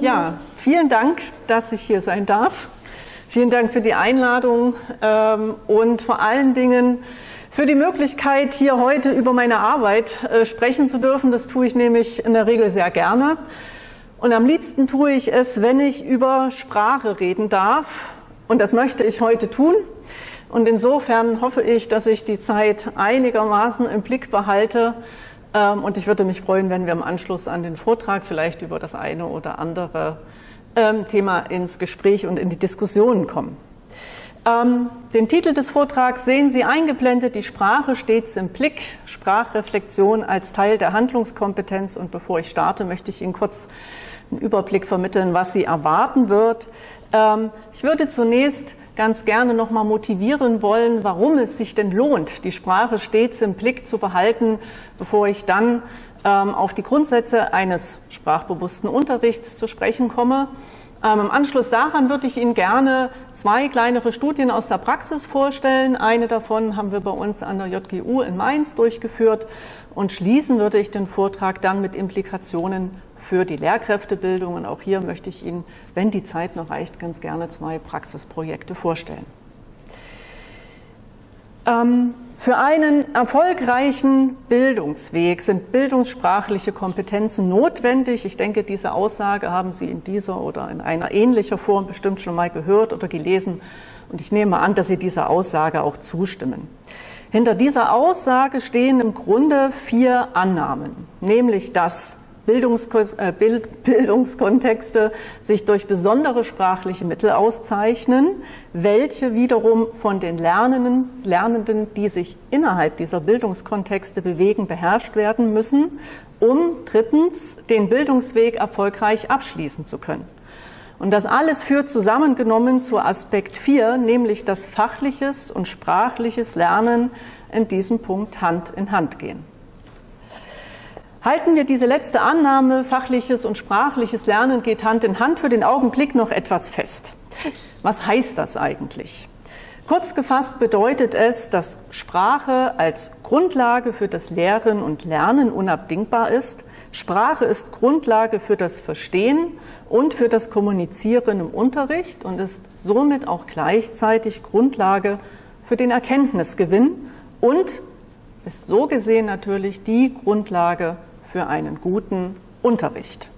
Ja, vielen Dank, dass ich hier sein darf. Vielen Dank für die Einladung ähm, und vor allen Dingen für die Möglichkeit, hier heute über meine Arbeit äh, sprechen zu dürfen. Das tue ich nämlich in der Regel sehr gerne. Und am liebsten tue ich es, wenn ich über Sprache reden darf. Und das möchte ich heute tun. Und insofern hoffe ich, dass ich die Zeit einigermaßen im Blick behalte. Ähm, und ich würde mich freuen, wenn wir im Anschluss an den Vortrag vielleicht über das eine oder andere ähm, Thema ins Gespräch und in die Diskussionen kommen. Ähm, den Titel des Vortrags sehen Sie eingeblendet, die Sprache stets im Blick, Sprachreflexion als Teil der Handlungskompetenz. Und bevor ich starte, möchte ich Ihnen kurz einen Überblick vermitteln, was Sie erwarten wird. Ich würde zunächst ganz gerne noch mal motivieren wollen, warum es sich denn lohnt, die Sprache stets im Blick zu behalten, bevor ich dann ähm, auf die Grundsätze eines sprachbewussten Unterrichts zu sprechen komme. Ähm, Im Anschluss daran würde ich Ihnen gerne zwei kleinere Studien aus der Praxis vorstellen. Eine davon haben wir bei uns an der JGU in Mainz durchgeführt. Und schließen würde ich den Vortrag dann mit Implikationen für die Lehrkräftebildung. Und auch hier möchte ich Ihnen, wenn die Zeit noch reicht, ganz gerne zwei Praxisprojekte vorstellen. Ähm, für einen erfolgreichen Bildungsweg sind bildungssprachliche Kompetenzen notwendig. Ich denke, diese Aussage haben Sie in dieser oder in einer ähnlicher Form bestimmt schon mal gehört oder gelesen. Und ich nehme an, dass Sie dieser Aussage auch zustimmen. Hinter dieser Aussage stehen im Grunde vier Annahmen, nämlich dass Bildungskontexte sich durch besondere sprachliche Mittel auszeichnen, welche wiederum von den Lernenden, Lernenden, die sich innerhalb dieser Bildungskontexte bewegen, beherrscht werden müssen, um drittens den Bildungsweg erfolgreich abschließen zu können. Und das alles führt zusammengenommen zu Aspekt 4, nämlich dass fachliches und sprachliches Lernen in diesem Punkt Hand in Hand gehen. Halten wir diese letzte Annahme, fachliches und sprachliches Lernen geht Hand in Hand, für den Augenblick noch etwas fest. Was heißt das eigentlich? Kurz gefasst bedeutet es, dass Sprache als Grundlage für das Lehren und Lernen unabdingbar ist. Sprache ist Grundlage für das Verstehen und für das Kommunizieren im Unterricht und ist somit auch gleichzeitig Grundlage für den Erkenntnisgewinn und ist so gesehen natürlich die Grundlage für einen guten Unterricht.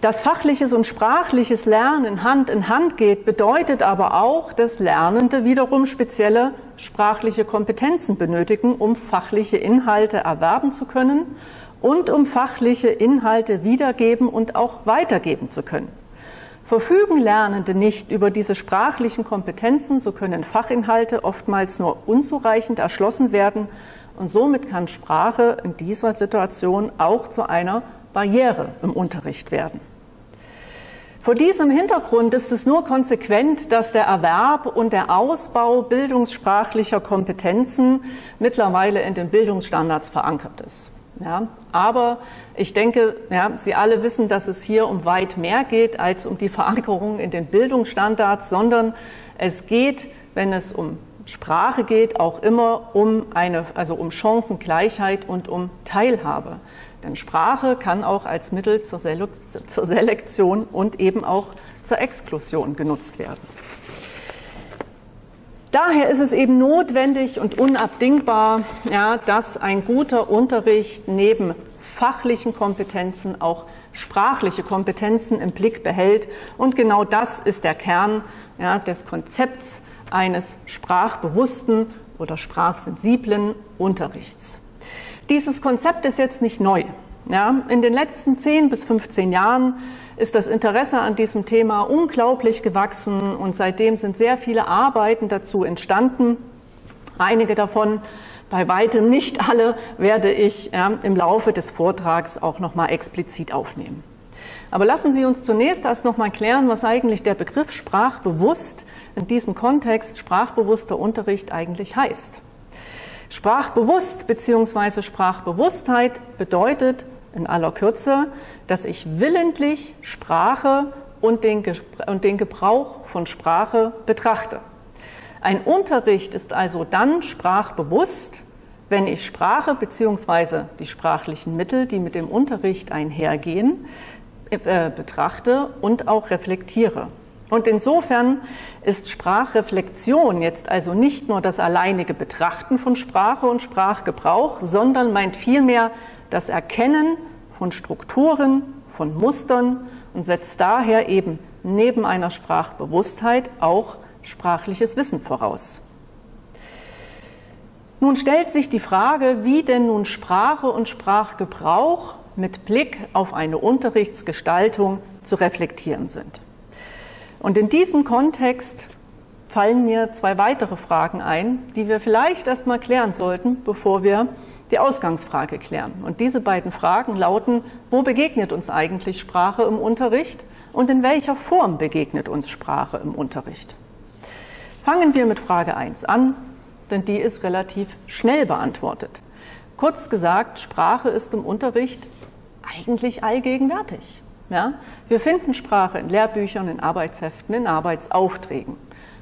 Dass fachliches und sprachliches Lernen Hand in Hand geht, bedeutet aber auch, dass Lernende wiederum spezielle sprachliche Kompetenzen benötigen, um fachliche Inhalte erwerben zu können und um fachliche Inhalte wiedergeben und auch weitergeben zu können. Verfügen Lernende nicht über diese sprachlichen Kompetenzen, so können Fachinhalte oftmals nur unzureichend erschlossen werden und somit kann Sprache in dieser Situation auch zu einer Barriere im Unterricht werden. Vor diesem Hintergrund ist es nur konsequent, dass der Erwerb und der Ausbau bildungssprachlicher Kompetenzen mittlerweile in den Bildungsstandards verankert ist. Ja, aber ich denke, ja, Sie alle wissen, dass es hier um weit mehr geht als um die Verankerung in den Bildungsstandards, sondern es geht, wenn es um Sprache geht auch immer um eine, also um Chancengleichheit und um Teilhabe. Denn Sprache kann auch als Mittel zur Selektion und eben auch zur Exklusion genutzt werden. Daher ist es eben notwendig und unabdingbar, ja, dass ein guter Unterricht neben fachlichen Kompetenzen auch sprachliche Kompetenzen im Blick behält. Und genau das ist der Kern ja, des Konzepts eines sprachbewussten oder sprachsensiblen Unterrichts. Dieses Konzept ist jetzt nicht neu. Ja, in den letzten 10 bis 15 Jahren ist das Interesse an diesem Thema unglaublich gewachsen und seitdem sind sehr viele Arbeiten dazu entstanden. Einige davon, bei weitem nicht alle, werde ich ja, im Laufe des Vortrags auch noch mal explizit aufnehmen. Aber lassen Sie uns zunächst erst noch mal klären, was eigentlich der Begriff sprachbewusst in diesem Kontext sprachbewusster Unterricht eigentlich heißt. Sprachbewusst bzw. Sprachbewusstheit bedeutet in aller Kürze, dass ich willentlich Sprache und den, und den Gebrauch von Sprache betrachte. Ein Unterricht ist also dann sprachbewusst, wenn ich Sprache bzw. die sprachlichen Mittel, die mit dem Unterricht einhergehen, äh, betrachte und auch reflektiere. Und insofern ist Sprachreflexion jetzt also nicht nur das alleinige Betrachten von Sprache und Sprachgebrauch, sondern meint vielmehr das Erkennen von Strukturen, von Mustern und setzt daher eben neben einer Sprachbewusstheit auch sprachliches Wissen voraus. Nun stellt sich die Frage, wie denn nun Sprache und Sprachgebrauch mit Blick auf eine Unterrichtsgestaltung zu reflektieren sind. Und in diesem Kontext fallen mir zwei weitere Fragen ein, die wir vielleicht erst mal klären sollten, bevor wir die Ausgangsfrage klären. Und diese beiden Fragen lauten, wo begegnet uns eigentlich Sprache im Unterricht und in welcher Form begegnet uns Sprache im Unterricht? Fangen wir mit Frage 1 an, denn die ist relativ schnell beantwortet. Kurz gesagt, Sprache ist im Unterricht eigentlich allgegenwärtig. Ja? Wir finden Sprache in Lehrbüchern, in Arbeitsheften, in Arbeitsaufträgen.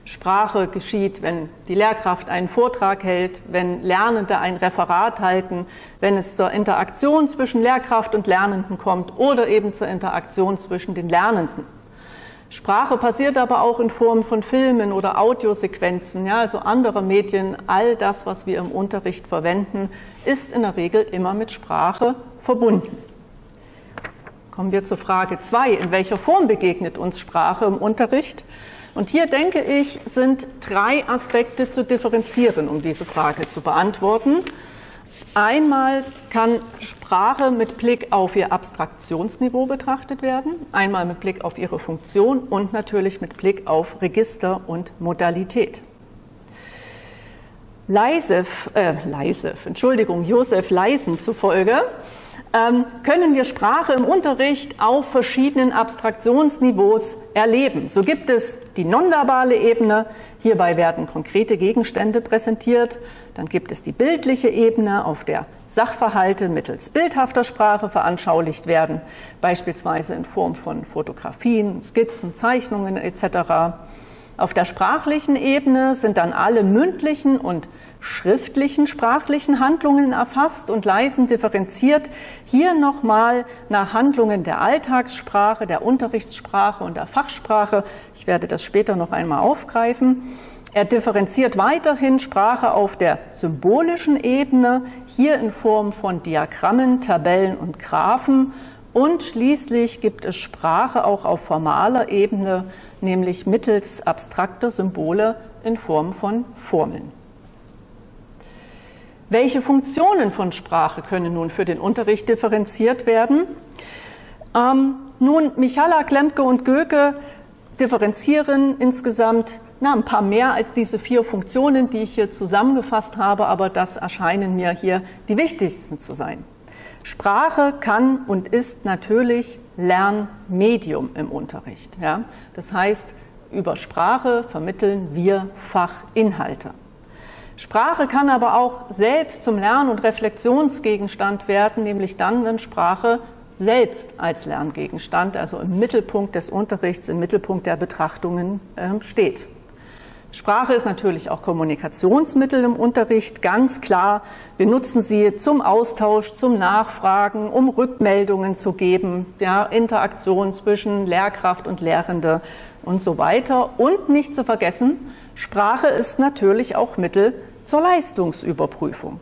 Sprache geschieht, wenn die Lehrkraft einen Vortrag hält, wenn Lernende ein Referat halten, wenn es zur Interaktion zwischen Lehrkraft und Lernenden kommt oder eben zur Interaktion zwischen den Lernenden. Sprache passiert aber auch in Form von Filmen oder Audiosequenzen, ja, also andere Medien. All das, was wir im Unterricht verwenden, ist in der Regel immer mit Sprache verbunden. Kommen wir zur Frage 2. In welcher Form begegnet uns Sprache im Unterricht? Und hier denke ich, sind drei Aspekte zu differenzieren, um diese Frage zu beantworten. Einmal kann Sprache mit Blick auf ihr Abstraktionsniveau betrachtet werden, einmal mit Blick auf ihre Funktion und natürlich mit Blick auf Register und Modalität. Leisef, äh, Leisef, Entschuldigung, Josef Leisen zufolge können wir Sprache im Unterricht auf verschiedenen Abstraktionsniveaus erleben. So gibt es die nonverbale Ebene. Hierbei werden konkrete Gegenstände präsentiert. Dann gibt es die bildliche Ebene, auf der Sachverhalte mittels bildhafter Sprache veranschaulicht werden, beispielsweise in Form von Fotografien, Skizzen, Zeichnungen etc. Auf der sprachlichen Ebene sind dann alle mündlichen und schriftlichen sprachlichen Handlungen erfasst und leisen differenziert. Hier nochmal nach Handlungen der Alltagssprache, der Unterrichtssprache und der Fachsprache. Ich werde das später noch einmal aufgreifen. Er differenziert weiterhin Sprache auf der symbolischen Ebene, hier in Form von Diagrammen, Tabellen und Graphen. Und schließlich gibt es Sprache auch auf formaler Ebene, nämlich mittels abstrakter Symbole in Form von Formeln. Welche Funktionen von Sprache können nun für den Unterricht differenziert werden? Ähm, nun, Michala, Klemke und Göke differenzieren insgesamt na, ein paar mehr als diese vier Funktionen, die ich hier zusammengefasst habe, aber das erscheinen mir hier die wichtigsten zu sein. Sprache kann und ist natürlich Lernmedium im Unterricht. Ja? Das heißt, über Sprache vermitteln wir Fachinhalte. Sprache kann aber auch selbst zum Lern- und Reflexionsgegenstand werden, nämlich dann, wenn Sprache selbst als Lerngegenstand, also im Mittelpunkt des Unterrichts, im Mittelpunkt der Betrachtungen äh, steht. Sprache ist natürlich auch Kommunikationsmittel im Unterricht, ganz klar. Wir nutzen sie zum Austausch, zum Nachfragen, um Rückmeldungen zu geben, ja, Interaktion zwischen Lehrkraft und Lehrende und so weiter. Und nicht zu vergessen, Sprache ist natürlich auch Mittel zur Leistungsüberprüfung.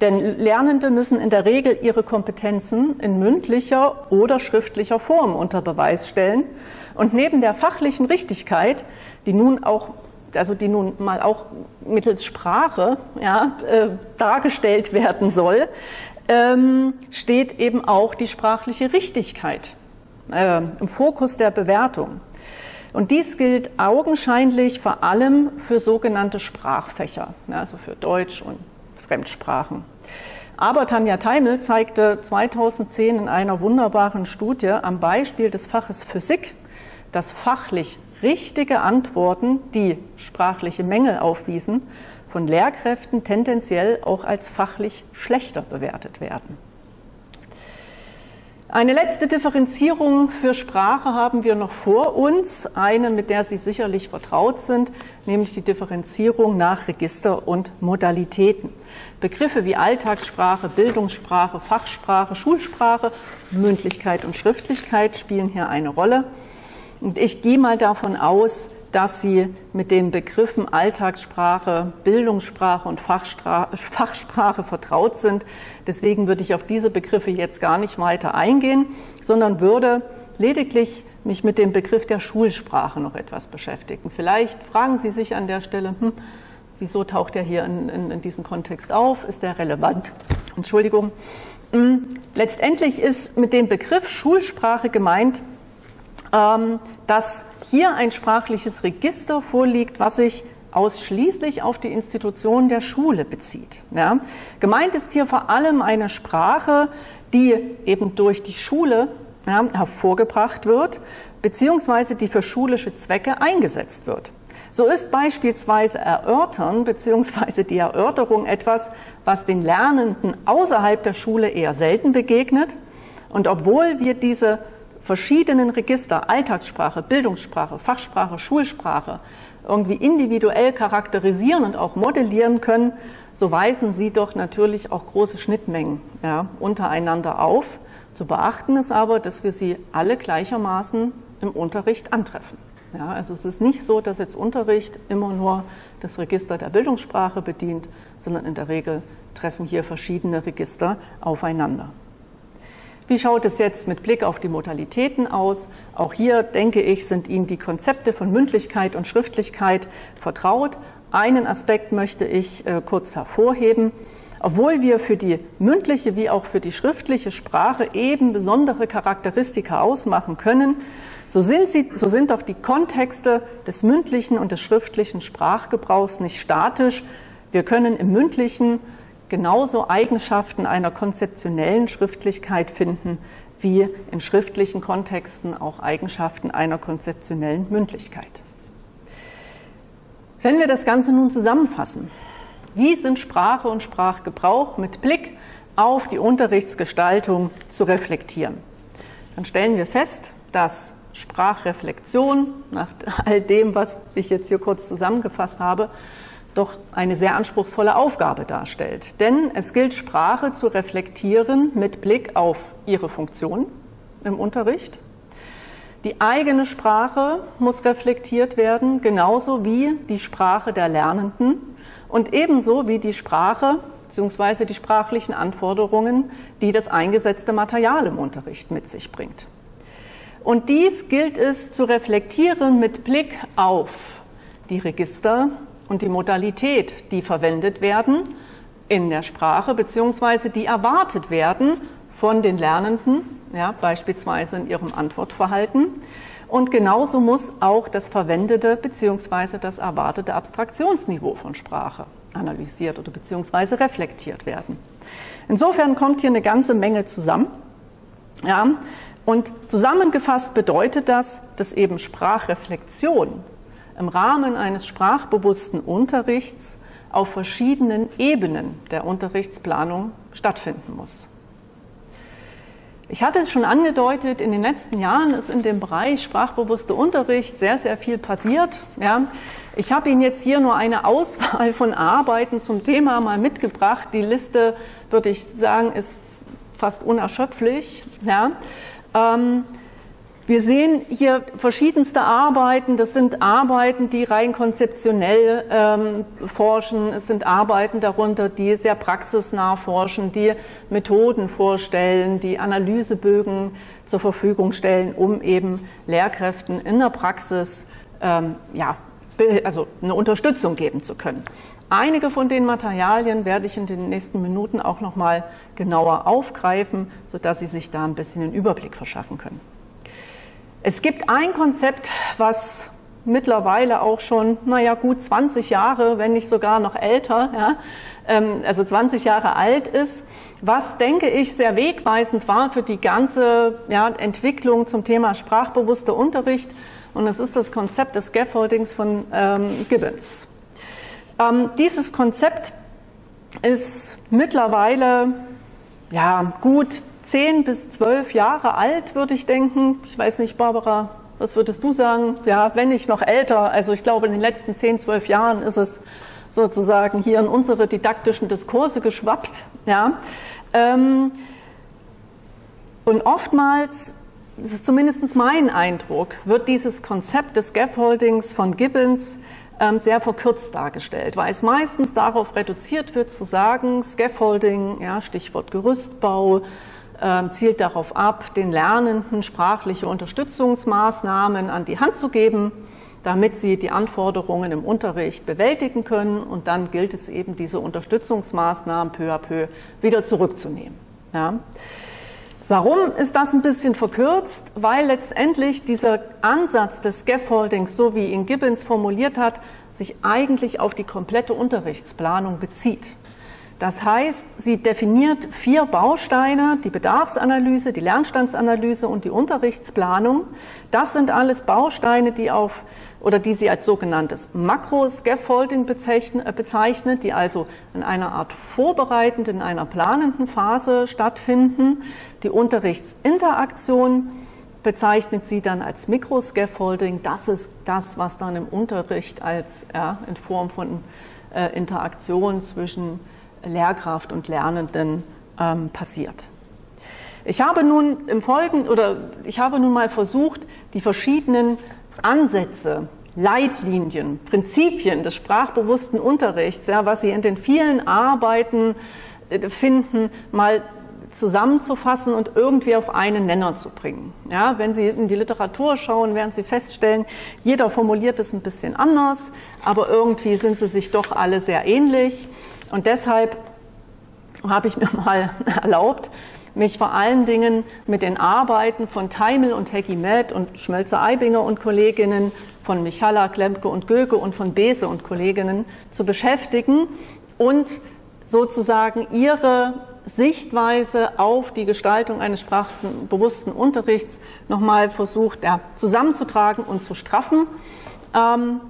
Denn Lernende müssen in der Regel ihre Kompetenzen in mündlicher oder schriftlicher Form unter Beweis stellen. Und neben der fachlichen Richtigkeit, die nun auch also die nun mal auch mittels Sprache ja, äh, dargestellt werden soll, ähm, steht eben auch die sprachliche Richtigkeit äh, im Fokus der Bewertung. Und dies gilt augenscheinlich vor allem für sogenannte Sprachfächer, also für Deutsch und Fremdsprachen. Aber Tanja Teimel zeigte 2010 in einer wunderbaren Studie am Beispiel des Faches Physik, dass fachlich richtige Antworten, die sprachliche Mängel aufwiesen, von Lehrkräften tendenziell auch als fachlich schlechter bewertet werden. Eine letzte Differenzierung für Sprache haben wir noch vor uns, eine, mit der Sie sicherlich vertraut sind, nämlich die Differenzierung nach Register und Modalitäten. Begriffe wie Alltagssprache, Bildungssprache, Fachsprache, Schulsprache, Mündlichkeit und Schriftlichkeit spielen hier eine Rolle. Und ich gehe mal davon aus, dass Sie mit den Begriffen Alltagssprache, Bildungssprache und Fachsprache vertraut sind. Deswegen würde ich auf diese Begriffe jetzt gar nicht weiter eingehen, sondern würde lediglich mich mit dem Begriff der Schulsprache noch etwas beschäftigen. Vielleicht fragen Sie sich an der Stelle, hm, wieso taucht er hier in, in, in diesem Kontext auf? Ist er relevant? Entschuldigung. Hm, letztendlich ist mit dem Begriff Schulsprache gemeint, dass hier ein sprachliches Register vorliegt, was sich ausschließlich auf die Institution der Schule bezieht. Ja. Gemeint ist hier vor allem eine Sprache, die eben durch die Schule ja, hervorgebracht wird, beziehungsweise die für schulische Zwecke eingesetzt wird. So ist beispielsweise Erörtern beziehungsweise die Erörterung etwas, was den Lernenden außerhalb der Schule eher selten begegnet. Und obwohl wir diese verschiedenen Register, Alltagssprache, Bildungssprache, Fachsprache, Schulsprache, irgendwie individuell charakterisieren und auch modellieren können, so weisen sie doch natürlich auch große Schnittmengen ja, untereinander auf. Zu beachten ist aber, dass wir sie alle gleichermaßen im Unterricht antreffen. Ja, also es ist nicht so, dass jetzt Unterricht immer nur das Register der Bildungssprache bedient, sondern in der Regel treffen hier verschiedene Register aufeinander. Wie schaut es jetzt mit Blick auf die Modalitäten aus? Auch hier, denke ich, sind Ihnen die Konzepte von Mündlichkeit und Schriftlichkeit vertraut. Einen Aspekt möchte ich äh, kurz hervorheben. Obwohl wir für die mündliche wie auch für die schriftliche Sprache eben besondere Charakteristika ausmachen können, so sind, sie, so sind doch die Kontexte des mündlichen und des schriftlichen Sprachgebrauchs nicht statisch. Wir können im mündlichen genauso Eigenschaften einer konzeptionellen Schriftlichkeit finden, wie in schriftlichen Kontexten auch Eigenschaften einer konzeptionellen Mündlichkeit. Wenn wir das Ganze nun zusammenfassen, wie sind Sprache und Sprachgebrauch mit Blick auf die Unterrichtsgestaltung zu reflektieren? Dann stellen wir fest, dass Sprachreflexion, nach all dem, was ich jetzt hier kurz zusammengefasst habe, doch eine sehr anspruchsvolle Aufgabe darstellt. Denn es gilt, Sprache zu reflektieren mit Blick auf ihre Funktion im Unterricht. Die eigene Sprache muss reflektiert werden, genauso wie die Sprache der Lernenden und ebenso wie die Sprache bzw. die sprachlichen Anforderungen, die das eingesetzte Material im Unterricht mit sich bringt. Und dies gilt es zu reflektieren mit Blick auf die Register, und die Modalität, die verwendet werden in der Sprache, beziehungsweise die erwartet werden von den Lernenden, ja, beispielsweise in ihrem Antwortverhalten. Und genauso muss auch das verwendete beziehungsweise das erwartete Abstraktionsniveau von Sprache analysiert oder beziehungsweise reflektiert werden. Insofern kommt hier eine ganze Menge zusammen. Ja, und zusammengefasst bedeutet das, dass eben Sprachreflexion im Rahmen eines sprachbewussten Unterrichts auf verschiedenen Ebenen der Unterrichtsplanung stattfinden muss. Ich hatte es schon angedeutet, in den letzten Jahren ist in dem Bereich sprachbewusster Unterricht sehr, sehr viel passiert. Ja. Ich habe Ihnen jetzt hier nur eine Auswahl von Arbeiten zum Thema mal mitgebracht. Die Liste, würde ich sagen, ist fast unerschöpflich. Ja. Ähm, wir sehen hier verschiedenste Arbeiten. Das sind Arbeiten, die rein konzeptionell ähm, forschen. Es sind Arbeiten darunter, die sehr praxisnah forschen, die Methoden vorstellen, die Analysebögen zur Verfügung stellen, um eben Lehrkräften in der Praxis ähm, ja, also eine Unterstützung geben zu können. Einige von den Materialien werde ich in den nächsten Minuten auch noch mal genauer aufgreifen, sodass Sie sich da ein bisschen einen Überblick verschaffen können. Es gibt ein Konzept, was mittlerweile auch schon, naja, gut 20 Jahre, wenn nicht sogar noch älter, ja, ähm, also 20 Jahre alt ist, was, denke ich, sehr wegweisend war für die ganze ja, Entwicklung zum Thema sprachbewusster Unterricht. Und das ist das Konzept des Scaffoldings von ähm, Gibbons. Ähm, dieses Konzept ist mittlerweile ja, gut zehn bis zwölf Jahre alt, würde ich denken. Ich weiß nicht, Barbara, was würdest du sagen? Ja, wenn nicht noch älter. Also ich glaube, in den letzten zehn, zwölf Jahren ist es sozusagen hier in unsere didaktischen Diskurse geschwappt. Ja. Ähm, und oftmals, das ist zumindest mein Eindruck, wird dieses Konzept des Scaffoldings von Gibbons ähm, sehr verkürzt dargestellt, weil es meistens darauf reduziert wird zu sagen, Scaffolding, ja, Stichwort Gerüstbau, zielt darauf ab, den Lernenden sprachliche Unterstützungsmaßnahmen an die Hand zu geben, damit sie die Anforderungen im Unterricht bewältigen können. Und dann gilt es eben, diese Unterstützungsmaßnahmen peu à peu wieder zurückzunehmen. Ja. Warum ist das ein bisschen verkürzt? Weil letztendlich dieser Ansatz des Scaffoldings, so wie ihn Gibbons formuliert hat, sich eigentlich auf die komplette Unterrichtsplanung bezieht. Das heißt, sie definiert vier Bausteine, die Bedarfsanalyse, die Lernstandsanalyse und die Unterrichtsplanung. Das sind alles Bausteine, die auf oder die sie als sogenanntes Makro-Scaffolding äh, bezeichnet, die also in einer Art vorbereitenden, in einer planenden Phase stattfinden. Die Unterrichtsinteraktion bezeichnet sie dann als Mikroscaffolding. Das ist das, was dann im Unterricht als ja, in Form von äh, Interaktion zwischen Lehrkraft und Lernenden ähm, passiert. Ich habe nun im Folgenden oder ich habe nun mal versucht, die verschiedenen Ansätze, Leitlinien, Prinzipien des sprachbewussten Unterrichts, ja, was Sie in den vielen Arbeiten äh, finden, mal zusammenzufassen und irgendwie auf einen Nenner zu bringen. Ja, wenn Sie in die Literatur schauen, werden Sie feststellen, jeder formuliert es ein bisschen anders, aber irgendwie sind sie sich doch alle sehr ähnlich. Und deshalb habe ich mir mal erlaubt, mich vor allen Dingen mit den Arbeiten von Teimel und Heggi Med und Schmölzer-Eibinger und Kolleginnen, von Michala, Klemke und Göke und von Bese und Kolleginnen zu beschäftigen und sozusagen ihre Sichtweise auf die Gestaltung eines sprachbewussten Unterrichts nochmal versucht ja, zusammenzutragen und zu straffen. Ähm,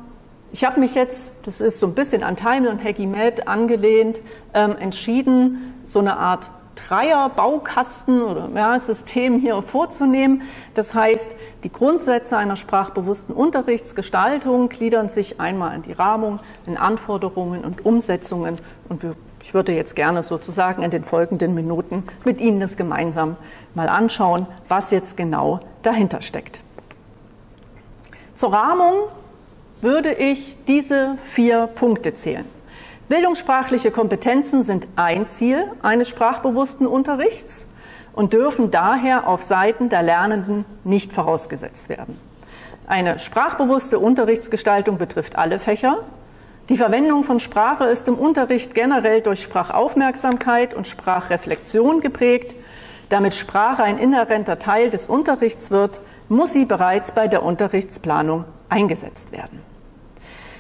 ich habe mich jetzt, das ist so ein bisschen an Teimel und Heggi Med angelehnt, ähm, entschieden, so eine Art Dreier-Baukasten oder ja, System hier vorzunehmen. Das heißt, die Grundsätze einer sprachbewussten Unterrichtsgestaltung gliedern sich einmal in die Rahmung, in Anforderungen und Umsetzungen. Und ich würde jetzt gerne sozusagen in den folgenden Minuten mit Ihnen das gemeinsam mal anschauen, was jetzt genau dahinter steckt. Zur Rahmung würde ich diese vier Punkte zählen. Bildungssprachliche Kompetenzen sind ein Ziel eines sprachbewussten Unterrichts und dürfen daher auf Seiten der Lernenden nicht vorausgesetzt werden. Eine sprachbewusste Unterrichtsgestaltung betrifft alle Fächer. Die Verwendung von Sprache ist im Unterricht generell durch Sprachaufmerksamkeit und Sprachreflexion geprägt. Damit Sprache ein inhärenter Teil des Unterrichts wird, muss sie bereits bei der Unterrichtsplanung eingesetzt werden.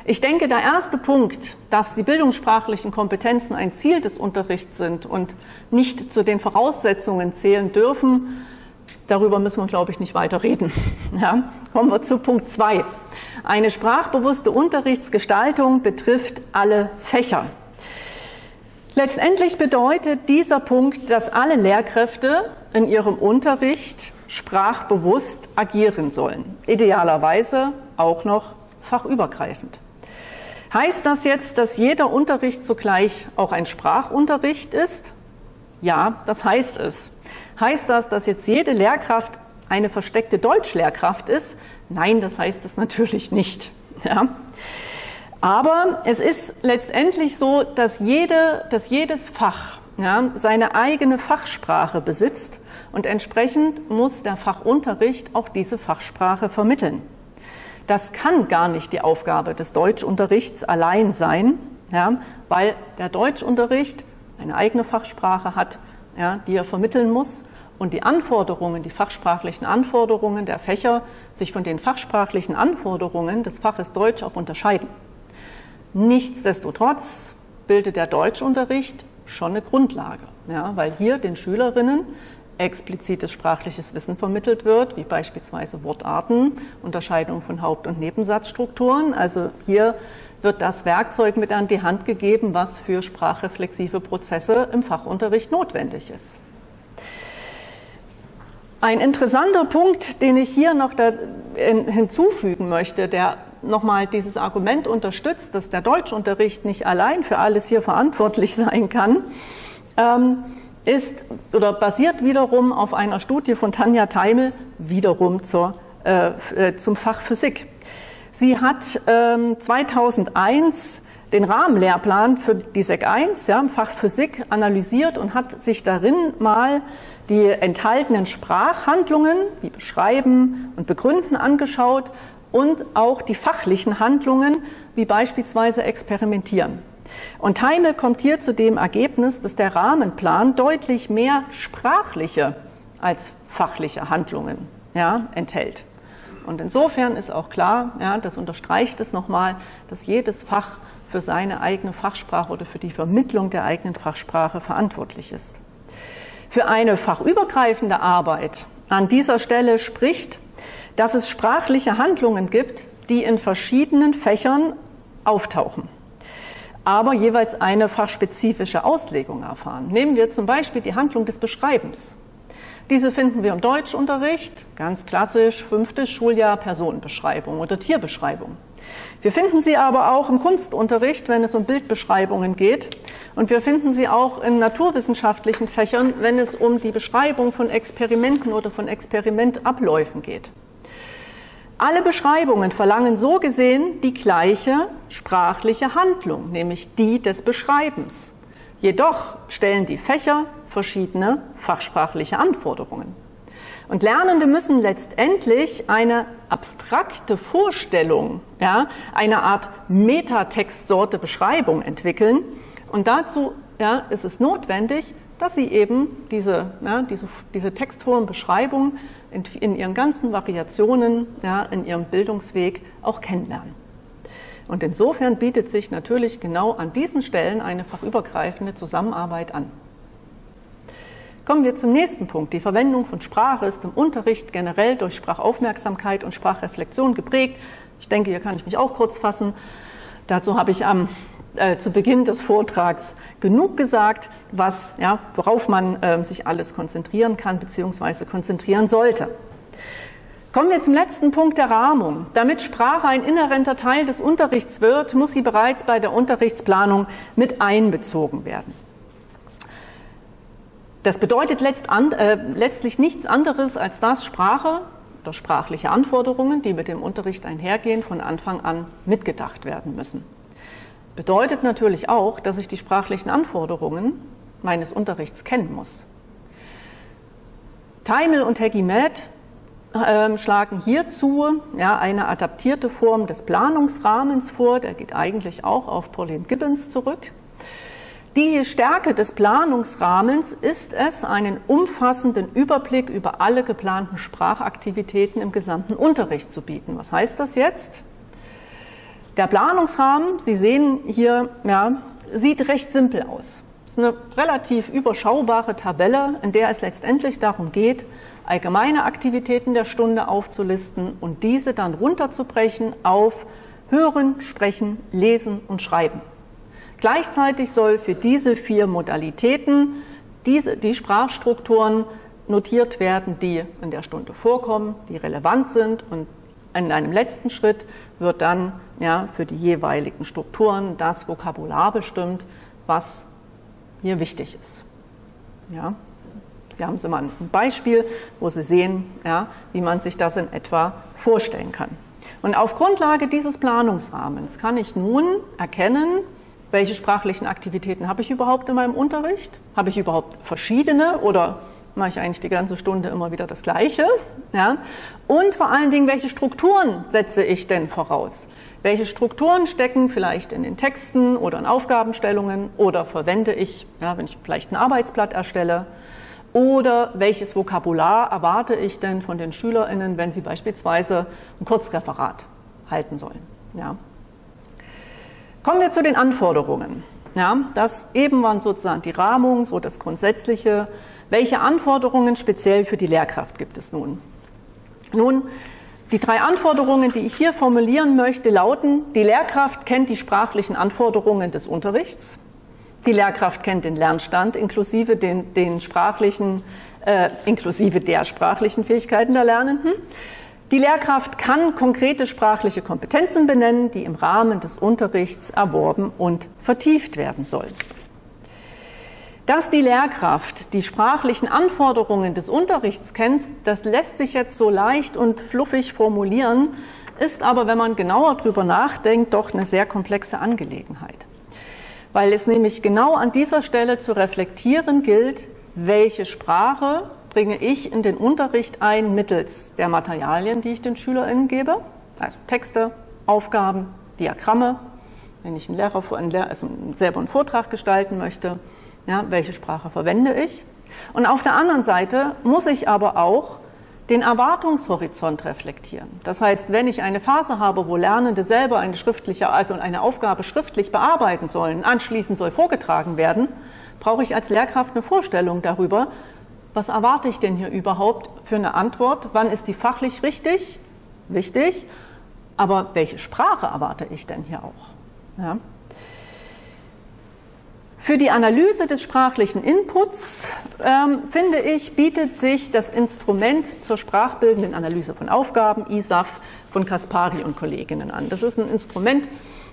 Ich denke, der erste Punkt, dass die bildungssprachlichen Kompetenzen ein Ziel des Unterrichts sind und nicht zu den Voraussetzungen zählen dürfen, darüber müssen wir, glaube ich, nicht weiter reden. Ja, kommen wir zu Punkt zwei. Eine sprachbewusste Unterrichtsgestaltung betrifft alle Fächer. Letztendlich bedeutet dieser Punkt, dass alle Lehrkräfte in ihrem Unterricht sprachbewusst agieren sollen. Idealerweise auch noch fachübergreifend. Heißt das jetzt, dass jeder Unterricht zugleich auch ein Sprachunterricht ist? Ja, das heißt es. Heißt das, dass jetzt jede Lehrkraft eine versteckte Deutschlehrkraft ist? Nein, das heißt es natürlich nicht. Ja. Aber es ist letztendlich so, dass, jede, dass jedes Fach ja, seine eigene Fachsprache besitzt und entsprechend muss der Fachunterricht auch diese Fachsprache vermitteln. Das kann gar nicht die Aufgabe des Deutschunterrichts allein sein, ja, weil der Deutschunterricht eine eigene Fachsprache hat, ja, die er vermitteln muss und die Anforderungen, die fachsprachlichen Anforderungen der Fächer sich von den fachsprachlichen Anforderungen des Faches Deutsch auch unterscheiden. Nichtsdestotrotz bildet der Deutschunterricht schon eine Grundlage, ja, weil hier den Schülerinnen explizites sprachliches Wissen vermittelt wird, wie beispielsweise Wortarten, Unterscheidung von Haupt- und Nebensatzstrukturen. Also hier wird das Werkzeug mit an die Hand gegeben, was für sprachreflexive Prozesse im Fachunterricht notwendig ist. Ein interessanter Punkt, den ich hier noch hinzufügen möchte, der nochmal dieses Argument unterstützt, dass der Deutschunterricht nicht allein für alles hier verantwortlich sein kann, ähm, ist oder basiert wiederum auf einer Studie von Tanja Teimel, wiederum zur, äh, äh zum Fach Physik. Sie hat ähm, 2001 den Rahmenlehrplan für die SEC 1 ja, Fach Physik analysiert und hat sich darin mal die enthaltenen Sprachhandlungen, wie Beschreiben und Begründen, angeschaut und auch die fachlichen Handlungen, wie beispielsweise Experimentieren. Und Teimel kommt hier zu dem Ergebnis, dass der Rahmenplan deutlich mehr sprachliche als fachliche Handlungen ja, enthält. Und insofern ist auch klar, ja, das unterstreicht es nochmal, dass jedes Fach für seine eigene Fachsprache oder für die Vermittlung der eigenen Fachsprache verantwortlich ist. Für eine fachübergreifende Arbeit an dieser Stelle spricht, dass es sprachliche Handlungen gibt, die in verschiedenen Fächern auftauchen, aber jeweils eine fachspezifische Auslegung erfahren. Nehmen wir zum Beispiel die Handlung des Beschreibens. Diese finden wir im Deutschunterricht, ganz klassisch, fünftes Schuljahr Personenbeschreibung oder Tierbeschreibung. Wir finden sie aber auch im Kunstunterricht, wenn es um Bildbeschreibungen geht. Und wir finden sie auch in naturwissenschaftlichen Fächern, wenn es um die Beschreibung von Experimenten oder von Experimentabläufen geht. Alle Beschreibungen verlangen so gesehen die gleiche sprachliche Handlung, nämlich die des Beschreibens. Jedoch stellen die Fächer verschiedene fachsprachliche Anforderungen. Und Lernende müssen letztendlich eine abstrakte Vorstellung, ja, eine Art Metatextsorte Beschreibung entwickeln. Und dazu ja, ist es notwendig, dass sie eben diese, ja, diese, diese Textform Beschreibung in, in, ihren ganzen Variationen, ja, in ihrem Bildungsweg auch kennenlernen. Und insofern bietet sich natürlich genau an diesen Stellen eine fachübergreifende Zusammenarbeit an. Kommen wir zum nächsten Punkt. Die Verwendung von Sprache ist im Unterricht generell durch Sprachaufmerksamkeit und Sprachreflexion geprägt. Ich denke, hier kann ich mich auch kurz fassen. Dazu habe ich am, äh, zu Beginn des Vortrags genug gesagt, was, ja, worauf man äh, sich alles konzentrieren kann bzw. konzentrieren sollte. Kommen wir zum letzten Punkt der Rahmung. Damit Sprache ein inhärenter Teil des Unterrichts wird, muss sie bereits bei der Unterrichtsplanung mit einbezogen werden. Das bedeutet äh, letztlich nichts anderes, als dass Sprache oder sprachliche Anforderungen, die mit dem Unterricht einhergehen, von Anfang an mitgedacht werden müssen. Bedeutet natürlich auch, dass ich die sprachlichen Anforderungen meines Unterrichts kennen muss. Teimel und Hegimet äh, schlagen hierzu ja, eine adaptierte Form des Planungsrahmens vor. Der geht eigentlich auch auf Pauline Gibbons zurück. Die Stärke des Planungsrahmens ist es, einen umfassenden Überblick über alle geplanten Sprachaktivitäten im gesamten Unterricht zu bieten. Was heißt das jetzt? Der Planungsrahmen, Sie sehen hier, ja, sieht recht simpel aus. Es ist eine relativ überschaubare Tabelle, in der es letztendlich darum geht, allgemeine Aktivitäten der Stunde aufzulisten und diese dann runterzubrechen auf Hören, Sprechen, Lesen und Schreiben. Gleichzeitig soll für diese vier Modalitäten diese, die Sprachstrukturen notiert werden, die in der Stunde vorkommen, die relevant sind und in einem letzten Schritt wird dann ja, für die jeweiligen Strukturen das Vokabular bestimmt, was hier wichtig ist. Ja. Hier haben Sie mal ein Beispiel, wo Sie sehen, ja, wie man sich das in etwa vorstellen kann. Und auf Grundlage dieses Planungsrahmens kann ich nun erkennen, welche sprachlichen Aktivitäten habe ich überhaupt in meinem Unterricht? Habe ich überhaupt verschiedene oder mache ich eigentlich die ganze Stunde immer wieder das Gleiche? Ja? Und vor allen Dingen, welche Strukturen setze ich denn voraus? Welche Strukturen stecken vielleicht in den Texten oder in Aufgabenstellungen oder verwende ich, ja, wenn ich vielleicht ein Arbeitsblatt erstelle? Oder welches Vokabular erwarte ich denn von den SchülerInnen, wenn sie beispielsweise ein Kurzreferat halten sollen? Ja? Kommen wir zu den Anforderungen. Ja, das eben waren sozusagen die Rahmung, so das Grundsätzliche. Welche Anforderungen speziell für die Lehrkraft gibt es nun? Nun, die drei Anforderungen, die ich hier formulieren möchte, lauten, die Lehrkraft kennt die sprachlichen Anforderungen des Unterrichts. Die Lehrkraft kennt den Lernstand inklusive den, den sprachlichen äh, inklusive der sprachlichen Fähigkeiten der Lernenden. Die Lehrkraft kann konkrete sprachliche Kompetenzen benennen, die im Rahmen des Unterrichts erworben und vertieft werden sollen. Dass die Lehrkraft die sprachlichen Anforderungen des Unterrichts kennt, das lässt sich jetzt so leicht und fluffig formulieren, ist aber, wenn man genauer drüber nachdenkt, doch eine sehr komplexe Angelegenheit. Weil es nämlich genau an dieser Stelle zu reflektieren gilt, welche Sprache bringe ich in den Unterricht ein mittels der Materialien, die ich den SchülerInnen gebe, also Texte, Aufgaben, Diagramme, wenn ich einen Lehrer also selber einen Vortrag gestalten möchte, ja, welche Sprache verwende ich? Und auf der anderen Seite muss ich aber auch den Erwartungshorizont reflektieren. Das heißt, wenn ich eine Phase habe, wo Lernende selber eine schriftliche, also eine Aufgabe schriftlich bearbeiten sollen, anschließend soll vorgetragen werden, brauche ich als Lehrkraft eine Vorstellung darüber, was erwarte ich denn hier überhaupt für eine Antwort? Wann ist die fachlich richtig? Wichtig. Aber welche Sprache erwarte ich denn hier auch? Ja. Für die Analyse des sprachlichen Inputs, ähm, finde ich, bietet sich das Instrument zur sprachbildenden Analyse von Aufgaben, ISAF, von Kaspari und Kolleginnen an. Das ist ein Instrument,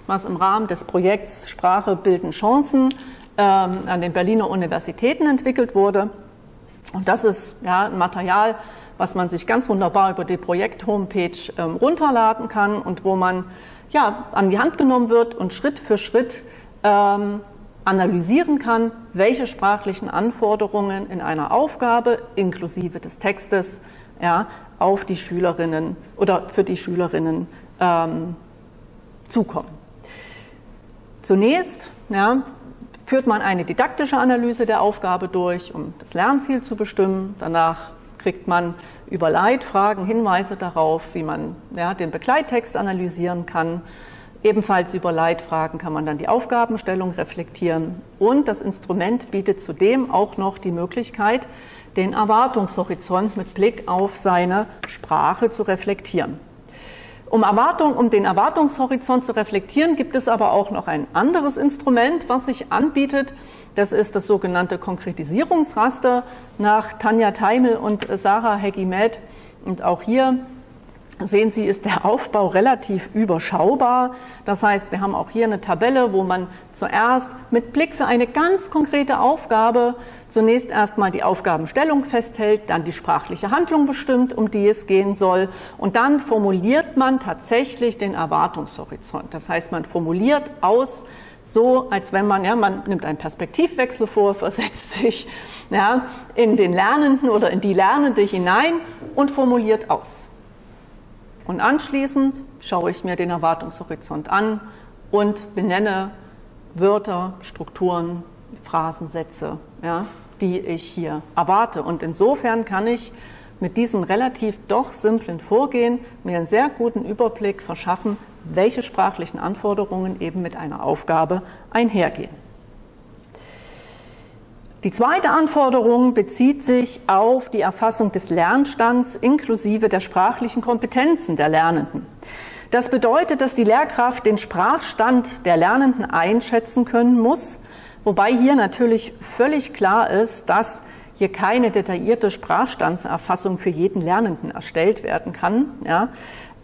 was im Rahmen des Projekts Sprache bilden Chancen ähm, an den Berliner Universitäten entwickelt wurde. Und das ist ja, ein Material, was man sich ganz wunderbar über die Projekt-Homepage ähm, runterladen kann und wo man ja, an die Hand genommen wird und Schritt für Schritt ähm, analysieren kann, welche sprachlichen Anforderungen in einer Aufgabe inklusive des Textes ja, auf die Schülerinnen oder für die Schülerinnen ähm, zukommen. Zunächst ja, führt man eine didaktische Analyse der Aufgabe durch, um das Lernziel zu bestimmen. Danach kriegt man über Leitfragen Hinweise darauf, wie man ja, den Begleittext analysieren kann. Ebenfalls über Leitfragen kann man dann die Aufgabenstellung reflektieren. Und das Instrument bietet zudem auch noch die Möglichkeit, den Erwartungshorizont mit Blick auf seine Sprache zu reflektieren. Um, Erwartung, um den Erwartungshorizont zu reflektieren, gibt es aber auch noch ein anderes Instrument, was sich anbietet. Das ist das sogenannte Konkretisierungsraster nach Tanja Teimel und Sarah Heggy-Med. Und auch hier sehen Sie, ist der Aufbau relativ überschaubar. Das heißt, wir haben auch hier eine Tabelle, wo man zuerst mit Blick für eine ganz konkrete Aufgabe zunächst erstmal die Aufgabenstellung festhält, dann die sprachliche Handlung bestimmt, um die es gehen soll. Und dann formuliert man tatsächlich den Erwartungshorizont. Das heißt, man formuliert aus, so als wenn man, ja, man nimmt einen Perspektivwechsel vor, versetzt sich ja, in den Lernenden oder in die Lernende hinein und formuliert aus. Und anschließend schaue ich mir den Erwartungshorizont an und benenne Wörter, Strukturen, Phrasensätze, ja, die ich hier erwarte. Und insofern kann ich mit diesem relativ doch simplen Vorgehen mir einen sehr guten Überblick verschaffen, welche sprachlichen Anforderungen eben mit einer Aufgabe einhergehen. Die zweite Anforderung bezieht sich auf die Erfassung des Lernstands inklusive der sprachlichen Kompetenzen der Lernenden. Das bedeutet, dass die Lehrkraft den Sprachstand der Lernenden einschätzen können muss, wobei hier natürlich völlig klar ist, dass hier keine detaillierte Sprachstandserfassung für jeden Lernenden erstellt werden kann. Ja.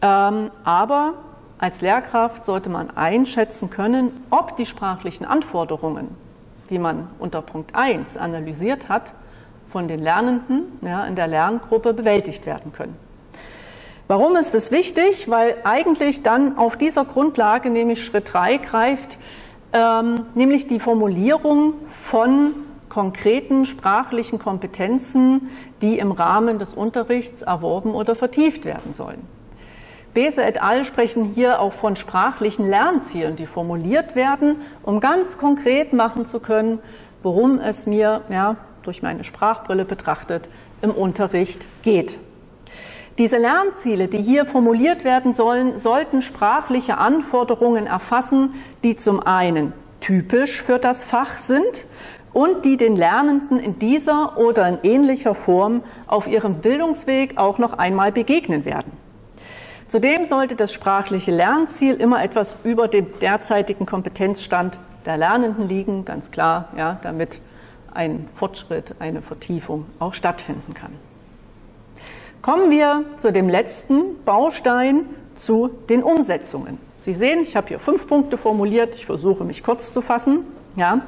Ähm, aber als Lehrkraft sollte man einschätzen können, ob die sprachlichen Anforderungen die man unter Punkt 1 analysiert hat, von den Lernenden ja, in der Lerngruppe bewältigt werden können. Warum ist das wichtig? Weil eigentlich dann auf dieser Grundlage nämlich Schritt 3 greift, ähm, nämlich die Formulierung von konkreten sprachlichen Kompetenzen, die im Rahmen des Unterrichts erworben oder vertieft werden sollen. Bese et al. sprechen hier auch von sprachlichen Lernzielen, die formuliert werden, um ganz konkret machen zu können, worum es mir ja, durch meine Sprachbrille betrachtet im Unterricht geht. Diese Lernziele, die hier formuliert werden sollen, sollten sprachliche Anforderungen erfassen, die zum einen typisch für das Fach sind und die den Lernenden in dieser oder in ähnlicher Form auf ihrem Bildungsweg auch noch einmal begegnen werden. Zudem sollte das sprachliche Lernziel immer etwas über dem derzeitigen Kompetenzstand der Lernenden liegen, ganz klar, ja, damit ein Fortschritt, eine Vertiefung auch stattfinden kann. Kommen wir zu dem letzten Baustein, zu den Umsetzungen. Sie sehen, ich habe hier fünf Punkte formuliert. Ich versuche mich kurz zu fassen. Ja.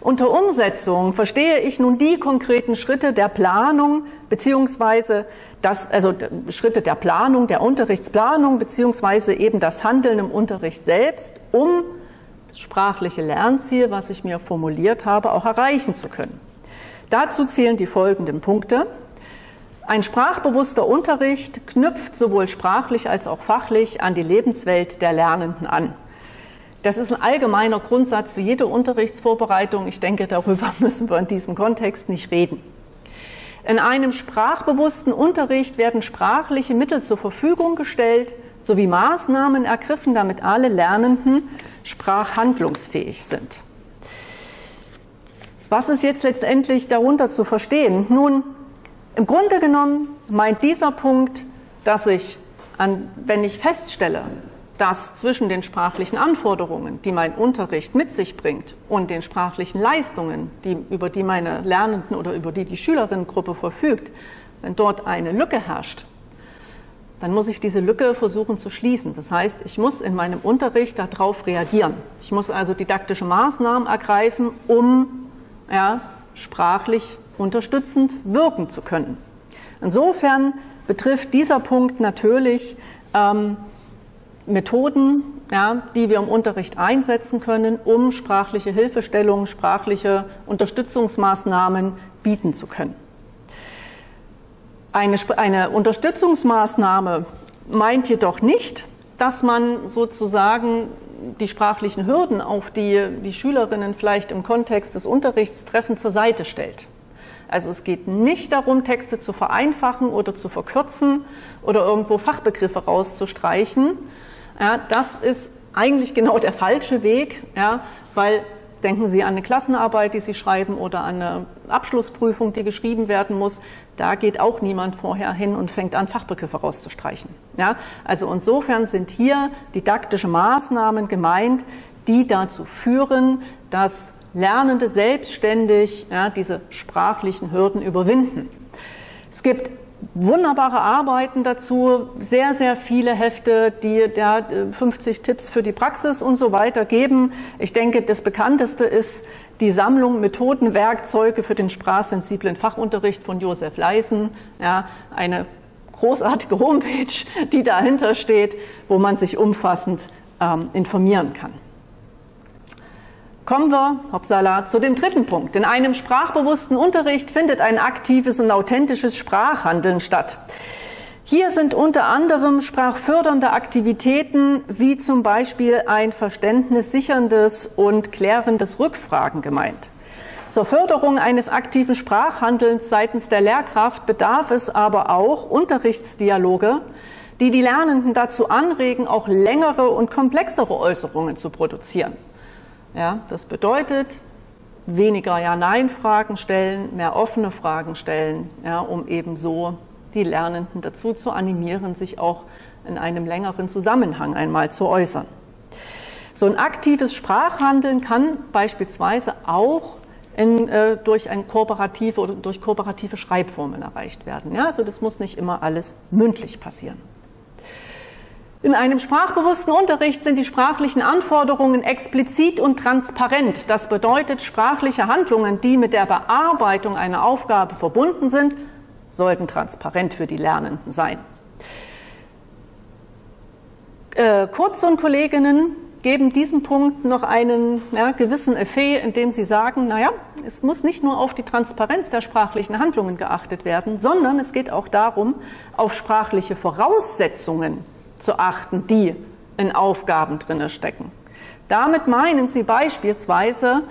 Unter Umsetzung verstehe ich nun die konkreten Schritte der Planung beziehungsweise das, also Schritte der Planung, der Unterrichtsplanung beziehungsweise eben das Handeln im Unterricht selbst, um das sprachliche Lernziel, was ich mir formuliert habe, auch erreichen zu können. Dazu zählen die folgenden Punkte. Ein sprachbewusster Unterricht knüpft sowohl sprachlich als auch fachlich an die Lebenswelt der Lernenden an. Das ist ein allgemeiner Grundsatz für jede Unterrichtsvorbereitung. Ich denke, darüber müssen wir in diesem Kontext nicht reden. In einem sprachbewussten Unterricht werden sprachliche Mittel zur Verfügung gestellt sowie Maßnahmen ergriffen, damit alle Lernenden sprachhandlungsfähig sind. Was ist jetzt letztendlich darunter zu verstehen? Nun, im Grunde genommen meint dieser Punkt, dass ich, an, wenn ich feststelle, dass zwischen den sprachlichen Anforderungen, die mein Unterricht mit sich bringt, und den sprachlichen Leistungen, die, über die meine Lernenden oder über die die Schülerinnengruppe verfügt, wenn dort eine Lücke herrscht, dann muss ich diese Lücke versuchen zu schließen. Das heißt, ich muss in meinem Unterricht darauf reagieren. Ich muss also didaktische Maßnahmen ergreifen, um ja, sprachlich unterstützend wirken zu können. Insofern betrifft dieser Punkt natürlich ähm, Methoden, ja, die wir im Unterricht einsetzen können, um sprachliche Hilfestellungen, sprachliche Unterstützungsmaßnahmen bieten zu können. Eine, eine Unterstützungsmaßnahme meint jedoch nicht, dass man sozusagen die sprachlichen Hürden, auf die die Schülerinnen vielleicht im Kontext des Unterrichts treffen, zur Seite stellt. Also es geht nicht darum, Texte zu vereinfachen oder zu verkürzen oder irgendwo Fachbegriffe rauszustreichen. Ja, das ist eigentlich genau der falsche Weg, ja, weil denken Sie an eine Klassenarbeit, die Sie schreiben oder an eine Abschlussprüfung, die geschrieben werden muss. Da geht auch niemand vorher hin und fängt an, Fachbegriffe rauszustreichen. Ja, also insofern sind hier didaktische Maßnahmen gemeint, die dazu führen, dass Lernende selbstständig ja, diese sprachlichen Hürden überwinden. Es gibt wunderbare Arbeiten dazu, sehr, sehr viele Hefte, die ja, 50 Tipps für die Praxis und so weiter geben. Ich denke, das bekannteste ist die Sammlung Methoden, Werkzeuge für den sprachsensiblen Fachunterricht von Josef Leisen. Ja, eine großartige Homepage, die dahinter steht, wo man sich umfassend ähm, informieren kann. Kommen wir, hoppsala, zu dem dritten Punkt. In einem sprachbewussten Unterricht findet ein aktives und authentisches Sprachhandeln statt. Hier sind unter anderem sprachfördernde Aktivitäten wie zum Beispiel ein verständnissicherndes und klärendes Rückfragen gemeint. Zur Förderung eines aktiven Sprachhandelns seitens der Lehrkraft bedarf es aber auch Unterrichtsdialoge, die die Lernenden dazu anregen, auch längere und komplexere Äußerungen zu produzieren. Ja, das bedeutet, weniger Ja-Nein-Fragen stellen, mehr offene Fragen stellen, ja, um eben so die Lernenden dazu zu animieren, sich auch in einem längeren Zusammenhang einmal zu äußern. So ein aktives Sprachhandeln kann beispielsweise auch in, äh, durch ein kooperative oder durch kooperative Schreibformen erreicht werden. Ja, also das muss nicht immer alles mündlich passieren. In einem sprachbewussten Unterricht sind die sprachlichen Anforderungen explizit und transparent. Das bedeutet, sprachliche Handlungen, die mit der Bearbeitung einer Aufgabe verbunden sind, sollten transparent für die Lernenden sein. Äh, Kurz und Kolleginnen geben diesem Punkt noch einen ja, gewissen Effet, indem sie sagen, naja, es muss nicht nur auf die Transparenz der sprachlichen Handlungen geachtet werden, sondern es geht auch darum, auf sprachliche Voraussetzungen zu achten, die in Aufgaben drinne stecken. Damit meinen Sie beispielsweise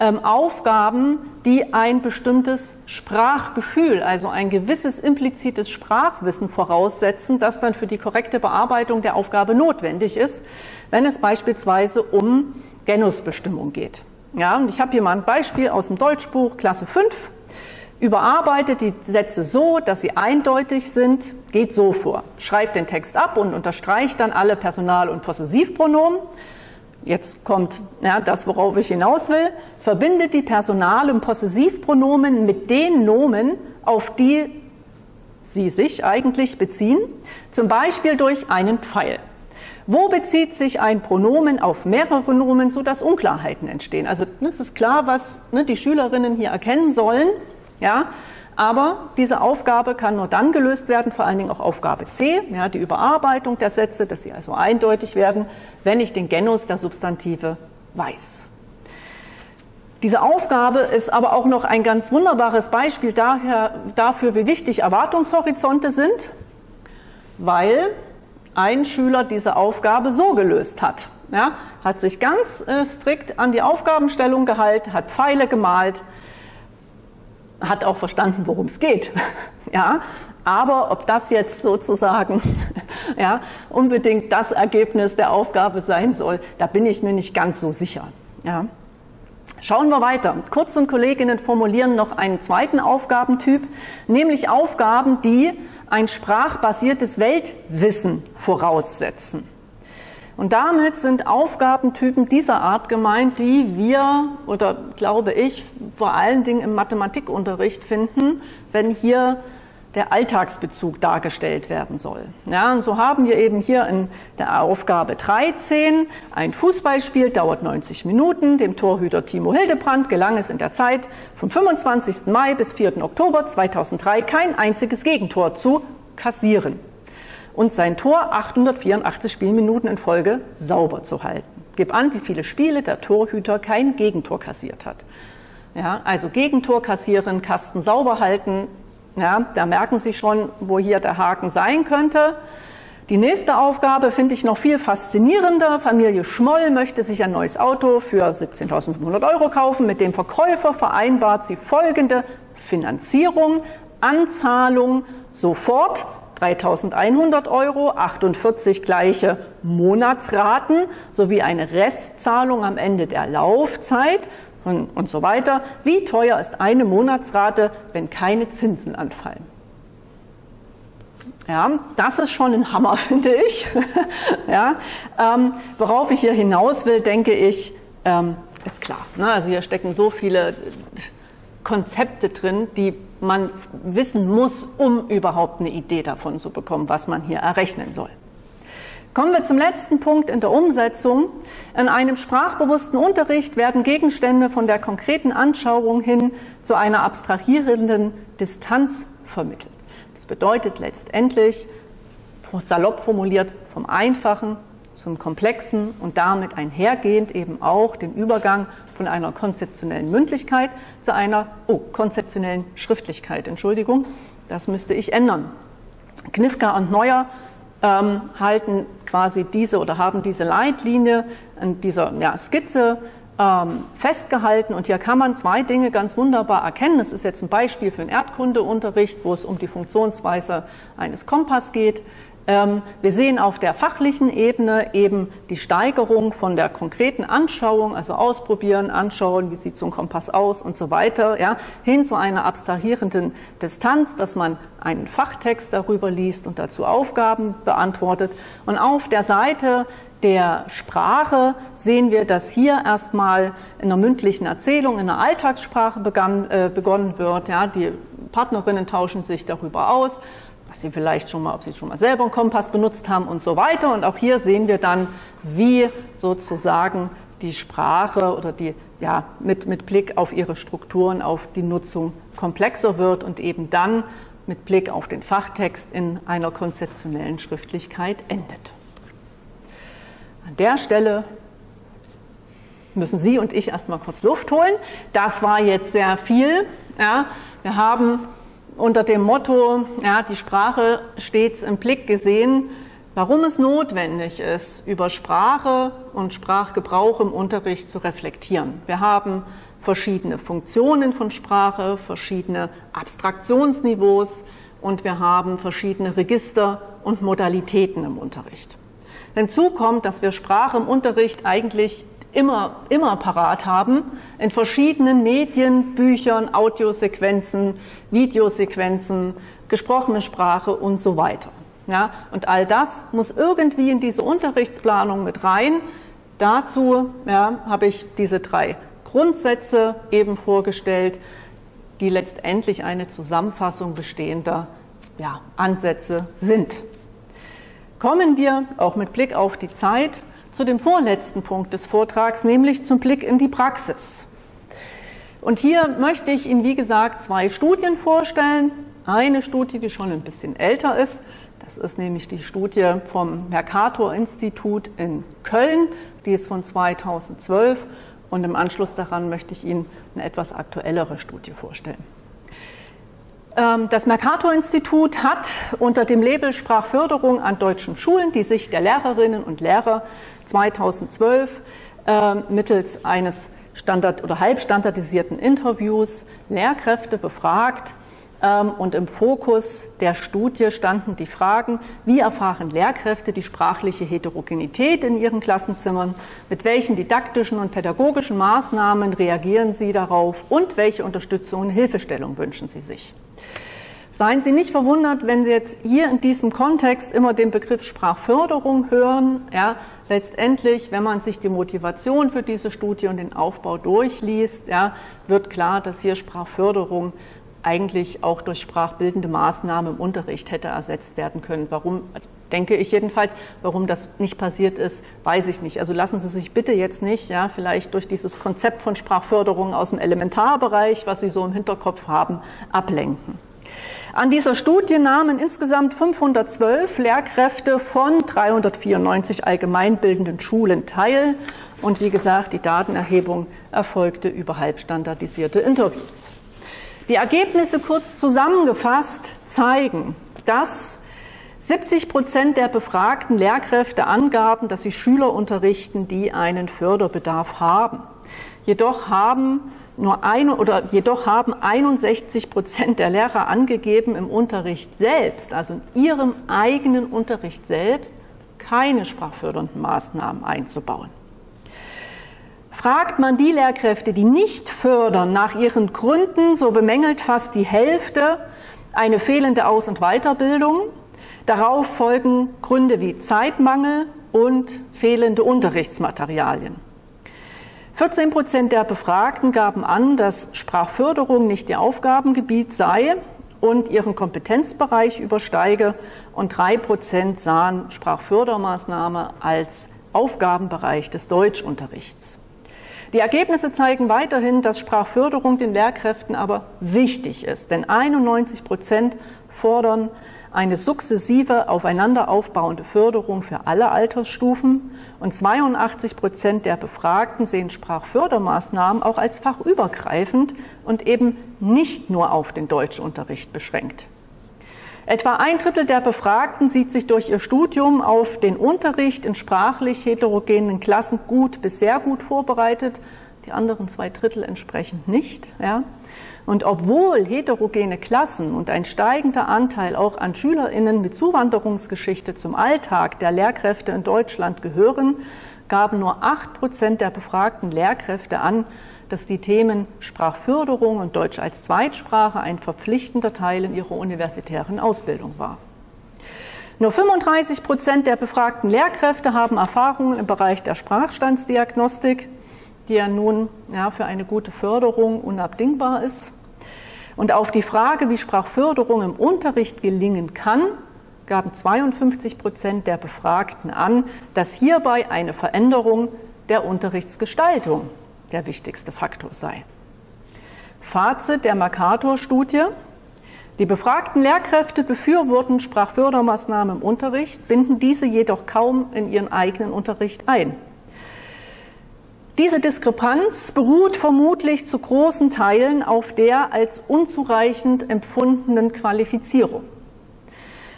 ähm, Aufgaben, die ein bestimmtes Sprachgefühl, also ein gewisses implizites Sprachwissen voraussetzen, das dann für die korrekte Bearbeitung der Aufgabe notwendig ist, wenn es beispielsweise um Genusbestimmung geht. Ja, und ich habe hier mal ein Beispiel aus dem Deutschbuch Klasse 5 überarbeitet die Sätze so, dass sie eindeutig sind, geht so vor. Schreibt den Text ab und unterstreicht dann alle Personal- und Possessivpronomen. jetzt kommt ja, das, worauf ich hinaus will, verbindet die Personal- und Possessivpronomen mit den Nomen, auf die sie sich eigentlich beziehen, zum Beispiel durch einen Pfeil. Wo bezieht sich ein Pronomen auf mehrere Nomen, sodass Unklarheiten entstehen? Also es ist klar, was ne, die Schülerinnen hier erkennen sollen, ja, aber diese Aufgabe kann nur dann gelöst werden, vor allen Dingen auch Aufgabe C, ja, die Überarbeitung der Sätze, dass sie also eindeutig werden, wenn ich den Genus der Substantive weiß. Diese Aufgabe ist aber auch noch ein ganz wunderbares Beispiel daher, dafür, wie wichtig Erwartungshorizonte sind, weil ein Schüler diese Aufgabe so gelöst hat. Ja, hat sich ganz äh, strikt an die Aufgabenstellung gehalten, hat Pfeile gemalt, hat auch verstanden, worum es geht. ja, aber ob das jetzt sozusagen ja, unbedingt das Ergebnis der Aufgabe sein soll, da bin ich mir nicht ganz so sicher. Ja. Schauen wir weiter. Kurz und Kolleginnen formulieren noch einen zweiten Aufgabentyp, nämlich Aufgaben, die ein sprachbasiertes Weltwissen voraussetzen. Und damit sind Aufgabentypen dieser Art gemeint, die wir oder glaube ich vor allen Dingen im Mathematikunterricht finden, wenn hier der Alltagsbezug dargestellt werden soll. Ja, und so haben wir eben hier in der Aufgabe 13 ein Fußballspiel, dauert 90 Minuten. Dem Torhüter Timo Hildebrand gelang es in der Zeit vom 25. Mai bis 4. Oktober 2003 kein einziges Gegentor zu kassieren und sein Tor 884 Spielminuten in Folge sauber zu halten. Gib an, wie viele Spiele der Torhüter kein Gegentor kassiert hat. Ja, also Gegentor kassieren, Kasten sauber halten, ja, da merken Sie schon, wo hier der Haken sein könnte. Die nächste Aufgabe finde ich noch viel faszinierender. Familie Schmoll möchte sich ein neues Auto für 17.500 Euro kaufen. Mit dem Verkäufer vereinbart sie folgende Finanzierung, Anzahlung sofort 3.100 Euro, 48 gleiche Monatsraten sowie eine Restzahlung am Ende der Laufzeit und, und so weiter. Wie teuer ist eine Monatsrate, wenn keine Zinsen anfallen? Ja, das ist schon ein Hammer, finde ich. ja, ähm, worauf ich hier hinaus will, denke ich, ähm, ist klar. Ne? Also hier stecken so viele Konzepte drin, die man wissen muss, um überhaupt eine Idee davon zu bekommen, was man hier errechnen soll. Kommen wir zum letzten Punkt in der Umsetzung. In einem sprachbewussten Unterricht werden Gegenstände von der konkreten Anschauung hin zu einer abstrahierenden Distanz vermittelt. Das bedeutet letztendlich, salopp formuliert, vom Einfachen zum Komplexen und damit einhergehend eben auch den Übergang von einer konzeptionellen Mündlichkeit zu einer oh, konzeptionellen Schriftlichkeit. Entschuldigung, das müsste ich ändern. Knifka und Neuer ähm, halten quasi diese oder haben diese Leitlinie in dieser ja, Skizze ähm, festgehalten. Und hier kann man zwei Dinge ganz wunderbar erkennen. Das ist jetzt ein Beispiel für einen Erdkundeunterricht, wo es um die Funktionsweise eines Kompass geht. Ähm, wir sehen auf der fachlichen Ebene eben die Steigerung von der konkreten Anschauung, also ausprobieren, anschauen, wie sieht so ein Kompass aus und so weiter, ja, hin zu einer abstrahierenden Distanz, dass man einen Fachtext darüber liest und dazu Aufgaben beantwortet. Und auf der Seite der Sprache sehen wir, dass hier erstmal in einer mündlichen Erzählung, in der Alltagssprache begann, äh, begonnen wird. Ja, die Partnerinnen tauschen sich darüber aus was Sie vielleicht schon mal, ob Sie schon mal selber einen Kompass benutzt haben und so weiter. Und auch hier sehen wir dann, wie sozusagen die Sprache oder die, ja, mit, mit Blick auf ihre Strukturen, auf die Nutzung komplexer wird und eben dann mit Blick auf den Fachtext in einer konzeptionellen Schriftlichkeit endet. An der Stelle müssen Sie und ich erstmal kurz Luft holen. Das war jetzt sehr viel. Ja, wir haben unter dem Motto, ja, die Sprache stets im Blick gesehen, warum es notwendig ist, über Sprache und Sprachgebrauch im Unterricht zu reflektieren. Wir haben verschiedene Funktionen von Sprache, verschiedene Abstraktionsniveaus und wir haben verschiedene Register und Modalitäten im Unterricht. Hinzu kommt, dass wir Sprache im Unterricht eigentlich immer, immer parat haben, in verschiedenen Medien, Büchern, Audiosequenzen, Videosequenzen, gesprochene Sprache und so weiter. Ja, und all das muss irgendwie in diese Unterrichtsplanung mit rein, dazu ja, habe ich diese drei Grundsätze eben vorgestellt, die letztendlich eine Zusammenfassung bestehender ja, Ansätze sind. Kommen wir auch mit Blick auf die Zeit zu dem vorletzten Punkt des Vortrags, nämlich zum Blick in die Praxis. Und hier möchte ich Ihnen, wie gesagt, zwei Studien vorstellen. Eine Studie, die schon ein bisschen älter ist, das ist nämlich die Studie vom Mercator-Institut in Köln, die ist von 2012 und im Anschluss daran möchte ich Ihnen eine etwas aktuellere Studie vorstellen. Ähm, das Mercator-Institut hat unter dem Label Sprachförderung an deutschen Schulen die Sicht der Lehrerinnen und Lehrer 2012 ähm, mittels eines Standard- oder halbstandardisierten Interviews Lehrkräfte befragt, und im Fokus der Studie standen die Fragen, wie erfahren Lehrkräfte die sprachliche Heterogenität in ihren Klassenzimmern, mit welchen didaktischen und pädagogischen Maßnahmen reagieren sie darauf und welche Unterstützung und Hilfestellung wünschen sie sich. Seien Sie nicht verwundert, wenn Sie jetzt hier in diesem Kontext immer den Begriff Sprachförderung hören. Ja, letztendlich, wenn man sich die Motivation für diese Studie und den Aufbau durchliest, ja, wird klar, dass hier Sprachförderung eigentlich auch durch sprachbildende Maßnahmen im Unterricht hätte ersetzt werden können. Warum, denke ich jedenfalls, warum das nicht passiert ist, weiß ich nicht. Also lassen Sie sich bitte jetzt nicht, ja, vielleicht durch dieses Konzept von Sprachförderung aus dem Elementarbereich, was Sie so im Hinterkopf haben, ablenken. An dieser Studie nahmen insgesamt 512 Lehrkräfte von 394 allgemeinbildenden Schulen teil. Und wie gesagt, die Datenerhebung erfolgte über halbstandardisierte Interviews. Die Ergebnisse kurz zusammengefasst zeigen, dass 70 Prozent der befragten Lehrkräfte angaben, dass sie Schüler unterrichten, die einen Förderbedarf haben. Jedoch haben nur ein, oder jedoch haben 61 Prozent der Lehrer angegeben, im Unterricht selbst, also in ihrem eigenen Unterricht selbst, keine sprachfördernden Maßnahmen einzubauen. Fragt man die Lehrkräfte, die nicht fördern, nach ihren Gründen, so bemängelt fast die Hälfte eine fehlende Aus- und Weiterbildung. Darauf folgen Gründe wie Zeitmangel und fehlende Unterrichtsmaterialien. 14 Prozent der Befragten gaben an, dass Sprachförderung nicht ihr Aufgabengebiet sei und ihren Kompetenzbereich übersteige und drei Prozent sahen Sprachfördermaßnahme als Aufgabenbereich des Deutschunterrichts. Die Ergebnisse zeigen weiterhin, dass Sprachförderung den Lehrkräften aber wichtig ist, denn 91 Prozent fordern eine sukzessive aufeinander aufbauende Förderung für alle Altersstufen und 82 Prozent der Befragten sehen Sprachfördermaßnahmen auch als fachübergreifend und eben nicht nur auf den Deutschunterricht beschränkt. Etwa ein Drittel der Befragten sieht sich durch ihr Studium auf den Unterricht in sprachlich heterogenen Klassen gut bis sehr gut vorbereitet. Die anderen zwei Drittel entsprechend nicht. Ja. Und obwohl heterogene Klassen und ein steigender Anteil auch an SchülerInnen mit Zuwanderungsgeschichte zum Alltag der Lehrkräfte in Deutschland gehören, gaben nur acht Prozent der befragten Lehrkräfte an, dass die Themen Sprachförderung und Deutsch als Zweitsprache ein verpflichtender Teil in ihrer universitären Ausbildung war. Nur 35 Prozent der befragten Lehrkräfte haben Erfahrungen im Bereich der Sprachstandsdiagnostik, die ja nun ja, für eine gute Förderung unabdingbar ist. Und auf die Frage, wie Sprachförderung im Unterricht gelingen kann, gaben 52 Prozent der Befragten an, dass hierbei eine Veränderung der Unterrichtsgestaltung der wichtigste Faktor sei. Fazit der Mercator-Studie. Die befragten Lehrkräfte befürworten Sprachfördermaßnahmen im Unterricht, binden diese jedoch kaum in ihren eigenen Unterricht ein. Diese Diskrepanz beruht vermutlich zu großen Teilen auf der als unzureichend empfundenen Qualifizierung.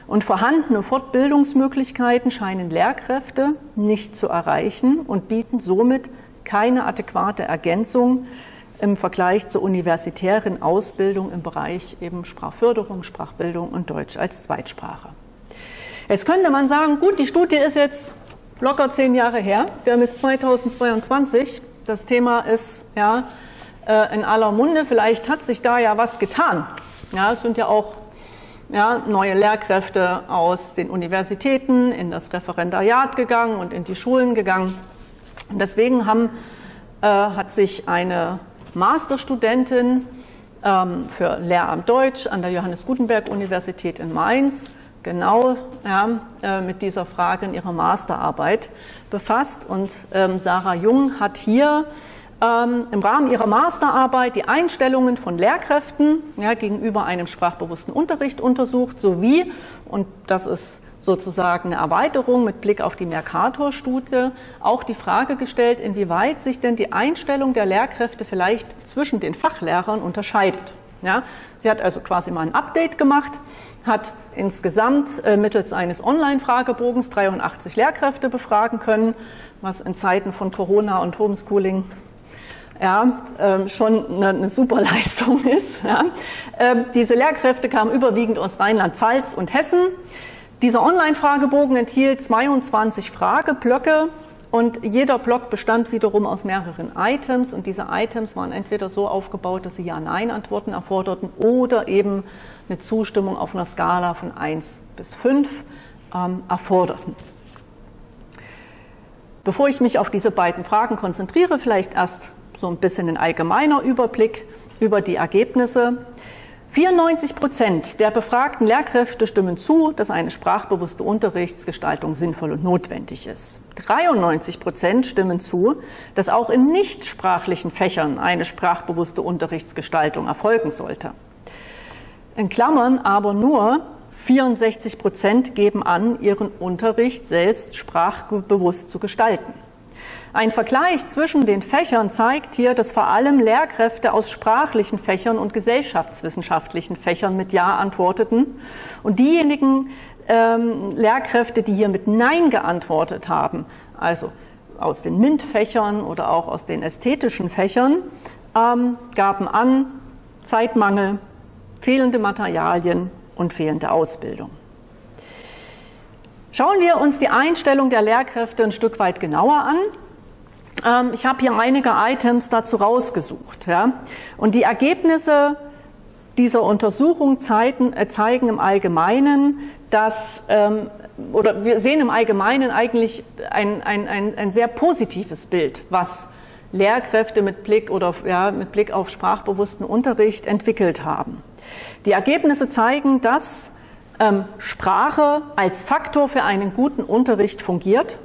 Und vorhandene Fortbildungsmöglichkeiten scheinen Lehrkräfte nicht zu erreichen und bieten somit keine adäquate Ergänzung im Vergleich zur universitären Ausbildung im Bereich eben Sprachförderung, Sprachbildung und Deutsch als Zweitsprache. Jetzt könnte man sagen, gut, die Studie ist jetzt locker zehn Jahre her. Wir haben jetzt 2022. Das Thema ist ja äh, in aller Munde. Vielleicht hat sich da ja was getan. Ja, es sind ja auch ja, neue Lehrkräfte aus den Universitäten in das Referendariat gegangen und in die Schulen gegangen. Deswegen haben, äh, hat sich eine Masterstudentin ähm, für Lehramt Deutsch an der Johannes Gutenberg Universität in Mainz genau ja, äh, mit dieser Frage in ihrer Masterarbeit befasst. Und ähm, Sarah Jung hat hier ähm, im Rahmen ihrer Masterarbeit die Einstellungen von Lehrkräften ja, gegenüber einem sprachbewussten Unterricht untersucht, sowie, und das ist sozusagen eine Erweiterung mit Blick auf die Mercator-Studie, auch die Frage gestellt, inwieweit sich denn die Einstellung der Lehrkräfte vielleicht zwischen den Fachlehrern unterscheidet. Ja, sie hat also quasi mal ein Update gemacht, hat insgesamt äh, mittels eines Online-Fragebogens 83 Lehrkräfte befragen können, was in Zeiten von Corona und Homeschooling ja, äh, schon eine, eine, super Leistung ist. Ja. Äh, diese Lehrkräfte kamen überwiegend aus Rheinland-Pfalz und Hessen. Dieser Online-Fragebogen enthielt 22 Frageblöcke und jeder Block bestand wiederum aus mehreren Items und diese Items waren entweder so aufgebaut, dass sie Ja-Nein-Antworten erforderten oder eben eine Zustimmung auf einer Skala von 1 bis 5 ähm, erforderten. Bevor ich mich auf diese beiden Fragen konzentriere, vielleicht erst so ein bisschen ein allgemeiner Überblick über die Ergebnisse. 94 Prozent der befragten Lehrkräfte stimmen zu, dass eine sprachbewusste Unterrichtsgestaltung sinnvoll und notwendig ist. 93 Prozent stimmen zu, dass auch in nichtsprachlichen Fächern eine sprachbewusste Unterrichtsgestaltung erfolgen sollte. In Klammern aber nur 64 Prozent geben an, ihren Unterricht selbst sprachbewusst zu gestalten. Ein Vergleich zwischen den Fächern zeigt hier, dass vor allem Lehrkräfte aus sprachlichen Fächern und gesellschaftswissenschaftlichen Fächern mit Ja antworteten. Und diejenigen ähm, Lehrkräfte, die hier mit Nein geantwortet haben, also aus den MINT-Fächern oder auch aus den ästhetischen Fächern, ähm, gaben an Zeitmangel, fehlende Materialien und fehlende Ausbildung. Schauen wir uns die Einstellung der Lehrkräfte ein Stück weit genauer an. Ähm, ich habe hier einige Items dazu rausgesucht. Ja. Und die Ergebnisse dieser Untersuchung zeigen, äh, zeigen im Allgemeinen, dass, ähm, oder wir sehen im Allgemeinen eigentlich ein, ein, ein, ein sehr positives Bild, was Lehrkräfte mit Blick, oder, ja, mit Blick auf sprachbewussten Unterricht entwickelt haben. Die Ergebnisse zeigen, dass ähm, Sprache als Faktor für einen guten Unterricht fungiert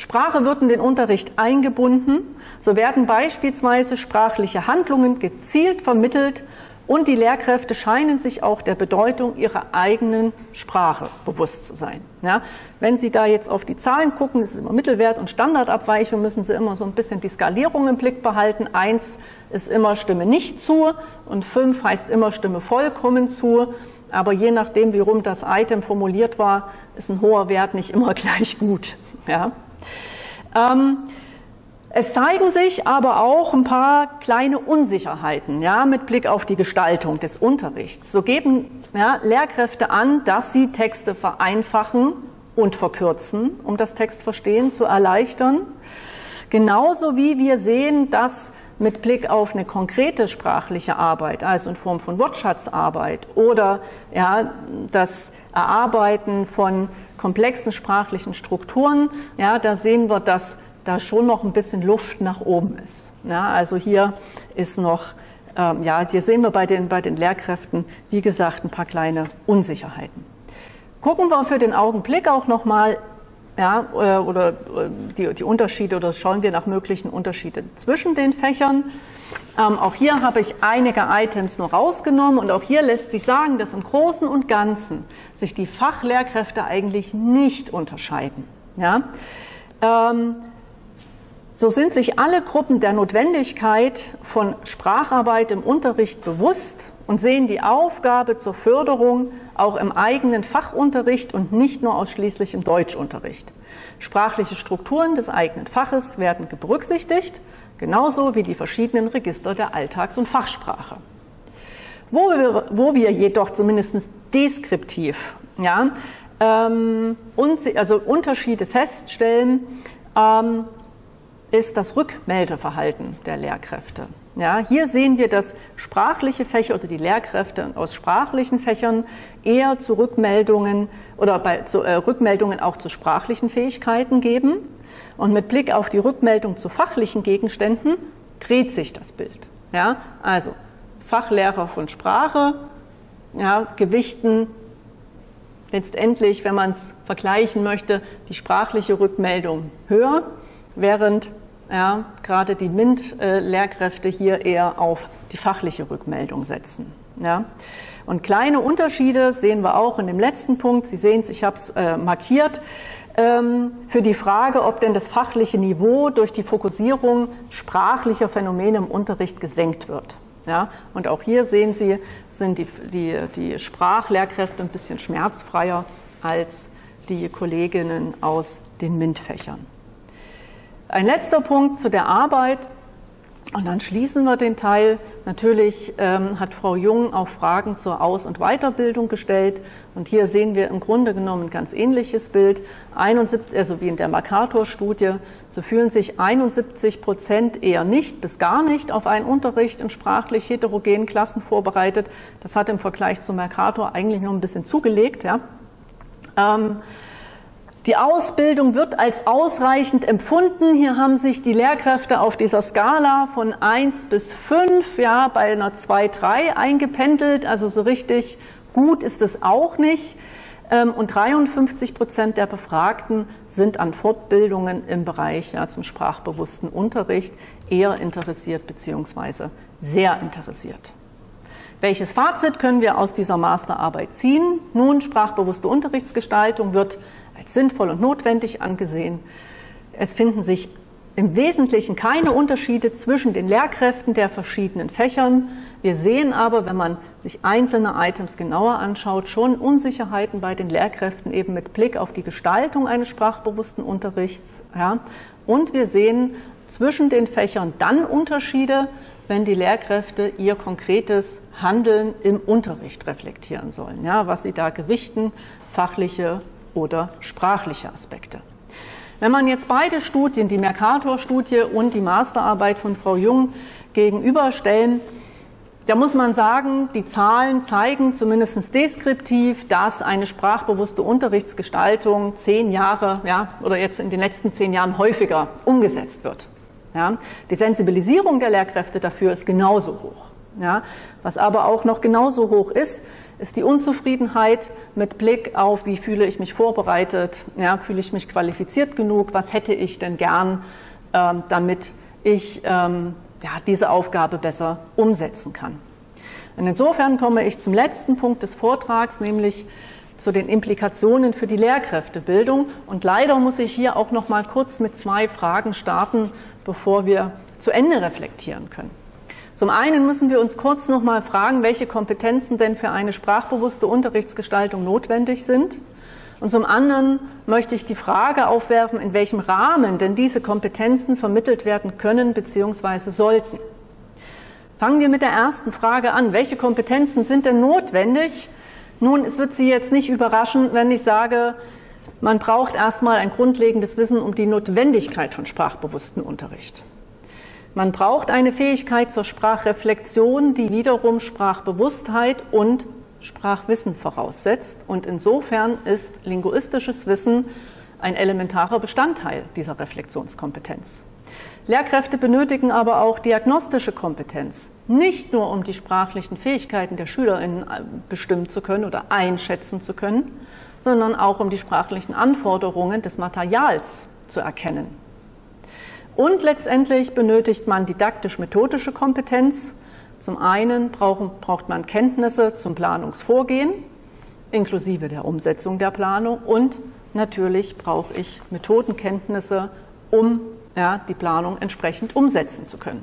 Sprache wird in den Unterricht eingebunden, so werden beispielsweise sprachliche Handlungen gezielt vermittelt und die Lehrkräfte scheinen sich auch der Bedeutung ihrer eigenen Sprache bewusst zu sein. Ja, wenn Sie da jetzt auf die Zahlen gucken, das ist immer Mittelwert und Standardabweichung, müssen Sie immer so ein bisschen die Skalierung im Blick behalten. Eins ist immer Stimme nicht zu und fünf heißt immer Stimme vollkommen zu. Aber je nachdem, wie rum das Item formuliert war, ist ein hoher Wert nicht immer gleich gut. Ja. Ähm, es zeigen sich aber auch ein paar kleine Unsicherheiten ja, mit Blick auf die Gestaltung des Unterrichts. So geben ja, Lehrkräfte an, dass sie Texte vereinfachen und verkürzen, um das Textverstehen zu erleichtern. Genauso wie wir sehen, dass mit Blick auf eine konkrete sprachliche Arbeit, also in Form von Wortschatzarbeit oder ja, das Erarbeiten von komplexen sprachlichen Strukturen, ja, da sehen wir, dass da schon noch ein bisschen Luft nach oben ist. Ja, also hier ist noch, ähm, ja, hier sehen wir bei den, bei den Lehrkräften, wie gesagt, ein paar kleine Unsicherheiten. Gucken wir für den Augenblick auch nochmal ja, äh, oder äh, die, die, Unterschiede oder schauen wir nach möglichen Unterschieden zwischen den Fächern. Ähm, auch hier habe ich einige Items nur rausgenommen und auch hier lässt sich sagen, dass im Großen und Ganzen sich die Fachlehrkräfte eigentlich nicht unterscheiden. Ja? Ähm, so sind sich alle Gruppen der Notwendigkeit von Spracharbeit im Unterricht bewusst und sehen die Aufgabe zur Förderung auch im eigenen Fachunterricht und nicht nur ausschließlich im Deutschunterricht. Sprachliche Strukturen des eigenen Faches werden berücksichtigt, genauso wie die verschiedenen Register der Alltags- und Fachsprache. Wo wir, wo wir jedoch zumindest deskriptiv ja, ähm, also Unterschiede feststellen, ähm, ist das Rückmeldeverhalten der Lehrkräfte. Ja, hier sehen wir, dass sprachliche Fächer oder die Lehrkräfte aus sprachlichen Fächern eher zu Rückmeldungen oder bei zu, äh, Rückmeldungen auch zu sprachlichen Fähigkeiten geben. Und mit Blick auf die Rückmeldung zu fachlichen Gegenständen dreht sich das Bild. Ja, also Fachlehrer von Sprache ja, gewichten letztendlich, wenn man es vergleichen möchte, die sprachliche Rückmeldung höher, während ja, gerade die MINT-Lehrkräfte hier eher auf die fachliche Rückmeldung setzen. Ja. Und kleine Unterschiede sehen wir auch in dem letzten Punkt. Sie sehen es, ich habe es äh, markiert, ähm, für die Frage, ob denn das fachliche Niveau durch die Fokussierung sprachlicher Phänomene im Unterricht gesenkt wird. Ja, und auch hier sehen Sie, sind die, die, die Sprachlehrkräfte ein bisschen schmerzfreier als die Kolleginnen aus den MINT-Fächern. Ein letzter Punkt zu der Arbeit. Und dann schließen wir den Teil. Natürlich ähm, hat Frau Jung auch Fragen zur Aus- und Weiterbildung gestellt. Und hier sehen wir im Grunde genommen ein ganz ähnliches Bild. 71, also wie in der Mercator-Studie, so fühlen sich 71 Prozent eher nicht bis gar nicht auf einen Unterricht in sprachlich heterogenen Klassen vorbereitet. Das hat im Vergleich zu Mercator eigentlich noch ein bisschen zugelegt. Ja. Ähm, die Ausbildung wird als ausreichend empfunden. Hier haben sich die Lehrkräfte auf dieser Skala von 1 bis 5, ja, bei einer 2, 3 eingependelt. Also so richtig gut ist es auch nicht. Ähm, und 53 Prozent der Befragten sind an Fortbildungen im Bereich ja, zum sprachbewussten Unterricht eher interessiert bzw. sehr interessiert. Welches Fazit können wir aus dieser Masterarbeit ziehen? Nun, sprachbewusste Unterrichtsgestaltung wird als sinnvoll und notwendig angesehen. Es finden sich im Wesentlichen keine Unterschiede zwischen den Lehrkräften der verschiedenen Fächern. Wir sehen aber, wenn man sich einzelne Items genauer anschaut, schon Unsicherheiten bei den Lehrkräften eben mit Blick auf die Gestaltung eines sprachbewussten Unterrichts. Ja. Und wir sehen zwischen den Fächern dann Unterschiede, wenn die Lehrkräfte ihr konkretes Handeln im Unterricht reflektieren sollen. Ja, was sie da gewichten, fachliche oder sprachliche Aspekte. Wenn man jetzt beide Studien, die Mercator-Studie und die Masterarbeit von Frau Jung, gegenüberstellen, da muss man sagen, die Zahlen zeigen zumindest deskriptiv, dass eine sprachbewusste Unterrichtsgestaltung zehn Jahre ja, oder jetzt in den letzten zehn Jahren häufiger umgesetzt wird. Ja. Die Sensibilisierung der Lehrkräfte dafür ist genauso hoch. Ja. Was aber auch noch genauso hoch ist, ist die Unzufriedenheit mit Blick auf, wie fühle ich mich vorbereitet, ja, fühle ich mich qualifiziert genug, was hätte ich denn gern, ähm, damit ich ähm, ja, diese Aufgabe besser umsetzen kann. Und insofern komme ich zum letzten Punkt des Vortrags, nämlich zu den Implikationen für die Lehrkräftebildung. Und leider muss ich hier auch noch mal kurz mit zwei Fragen starten, bevor wir zu Ende reflektieren können. Zum einen müssen wir uns kurz noch mal fragen, welche Kompetenzen denn für eine sprachbewusste Unterrichtsgestaltung notwendig sind. Und zum anderen möchte ich die Frage aufwerfen, in welchem Rahmen denn diese Kompetenzen vermittelt werden können bzw. sollten. Fangen wir mit der ersten Frage an. Welche Kompetenzen sind denn notwendig? Nun, es wird Sie jetzt nicht überraschen, wenn ich sage, man braucht erstmal ein grundlegendes Wissen um die Notwendigkeit von sprachbewussten Unterricht. Man braucht eine Fähigkeit zur Sprachreflexion, die wiederum Sprachbewusstheit und Sprachwissen voraussetzt. Und insofern ist linguistisches Wissen ein elementarer Bestandteil dieser Reflexionskompetenz. Lehrkräfte benötigen aber auch diagnostische Kompetenz, nicht nur um die sprachlichen Fähigkeiten der Schülerinnen äh, bestimmen zu können oder einschätzen zu können, sondern auch um die sprachlichen Anforderungen des Materials zu erkennen. Und letztendlich benötigt man didaktisch-methodische Kompetenz. Zum einen braucht man Kenntnisse zum Planungsvorgehen, inklusive der Umsetzung der Planung. Und natürlich brauche ich Methodenkenntnisse, um ja, die Planung entsprechend umsetzen zu können.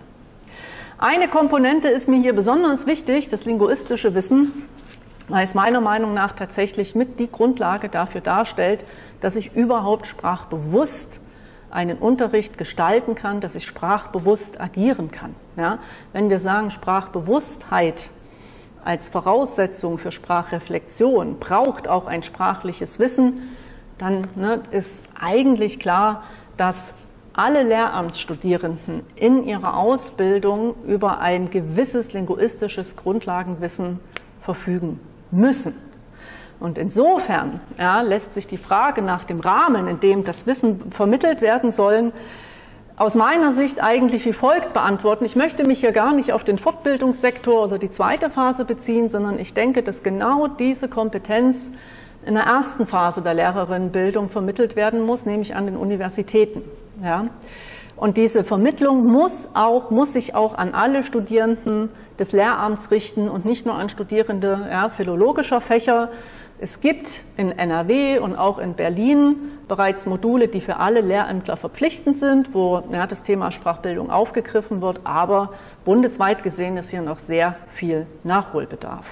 Eine Komponente ist mir hier besonders wichtig, das linguistische Wissen, weil es meiner Meinung nach tatsächlich mit die Grundlage dafür darstellt, dass ich überhaupt sprachbewusst einen Unterricht gestalten kann, dass ich sprachbewusst agieren kann. Ja? Wenn wir sagen Sprachbewusstheit als Voraussetzung für Sprachreflexion braucht auch ein sprachliches Wissen, dann ne, ist eigentlich klar, dass alle Lehramtsstudierenden in ihrer Ausbildung über ein gewisses linguistisches Grundlagenwissen verfügen müssen. Und insofern ja, lässt sich die Frage nach dem Rahmen, in dem das Wissen vermittelt werden soll, aus meiner Sicht eigentlich wie folgt beantworten. Ich möchte mich hier gar nicht auf den Fortbildungssektor oder die zweite Phase beziehen, sondern ich denke, dass genau diese Kompetenz in der ersten Phase der Lehrerinnenbildung vermittelt werden muss, nämlich an den Universitäten. Ja. Und diese Vermittlung muss auch, muss sich auch an alle Studierenden des Lehramts richten und nicht nur an Studierende ja, philologischer Fächer. Es gibt in NRW und auch in Berlin bereits Module, die für alle Lehrämtler verpflichtend sind, wo ja, das Thema Sprachbildung aufgegriffen wird, aber bundesweit gesehen ist hier noch sehr viel Nachholbedarf.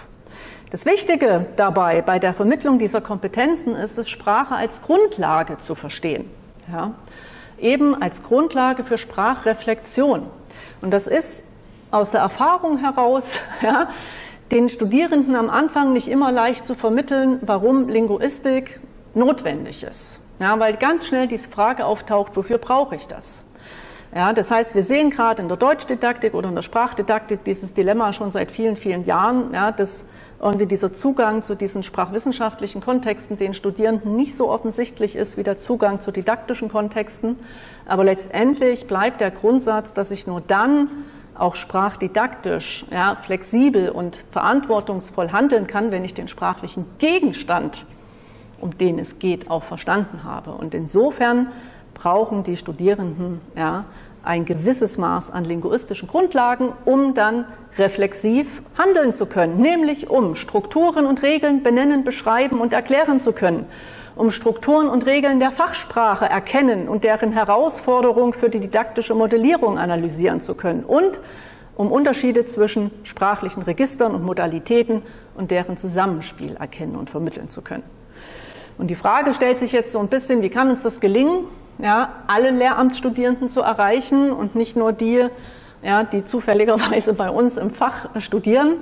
Das Wichtige dabei bei der Vermittlung dieser Kompetenzen ist es, Sprache als Grundlage zu verstehen. Ja eben als Grundlage für Sprachreflexion. Und das ist aus der Erfahrung heraus, ja, den Studierenden am Anfang nicht immer leicht zu vermitteln, warum Linguistik notwendig ist. Ja, weil ganz schnell diese Frage auftaucht, wofür brauche ich das? Ja, das heißt, wir sehen gerade in der Deutschdidaktik oder in der Sprachdidaktik dieses Dilemma schon seit vielen, vielen Jahren, ja, dass irgendwie dieser Zugang zu diesen sprachwissenschaftlichen Kontexten den Studierenden nicht so offensichtlich ist wie der Zugang zu didaktischen Kontexten. Aber letztendlich bleibt der Grundsatz, dass ich nur dann auch sprachdidaktisch ja, flexibel und verantwortungsvoll handeln kann, wenn ich den sprachlichen Gegenstand, um den es geht, auch verstanden habe. Und insofern brauchen die Studierenden ja, ein gewisses Maß an linguistischen Grundlagen, um dann reflexiv handeln zu können, nämlich um Strukturen und Regeln benennen, beschreiben und erklären zu können, um Strukturen und Regeln der Fachsprache erkennen und deren Herausforderung für die didaktische Modellierung analysieren zu können und um Unterschiede zwischen sprachlichen Registern und Modalitäten und deren Zusammenspiel erkennen und vermitteln zu können. Und die Frage stellt sich jetzt so ein bisschen, wie kann uns das gelingen? ja, alle Lehramtsstudierenden zu erreichen und nicht nur die, ja, die zufälligerweise bei uns im Fach studieren.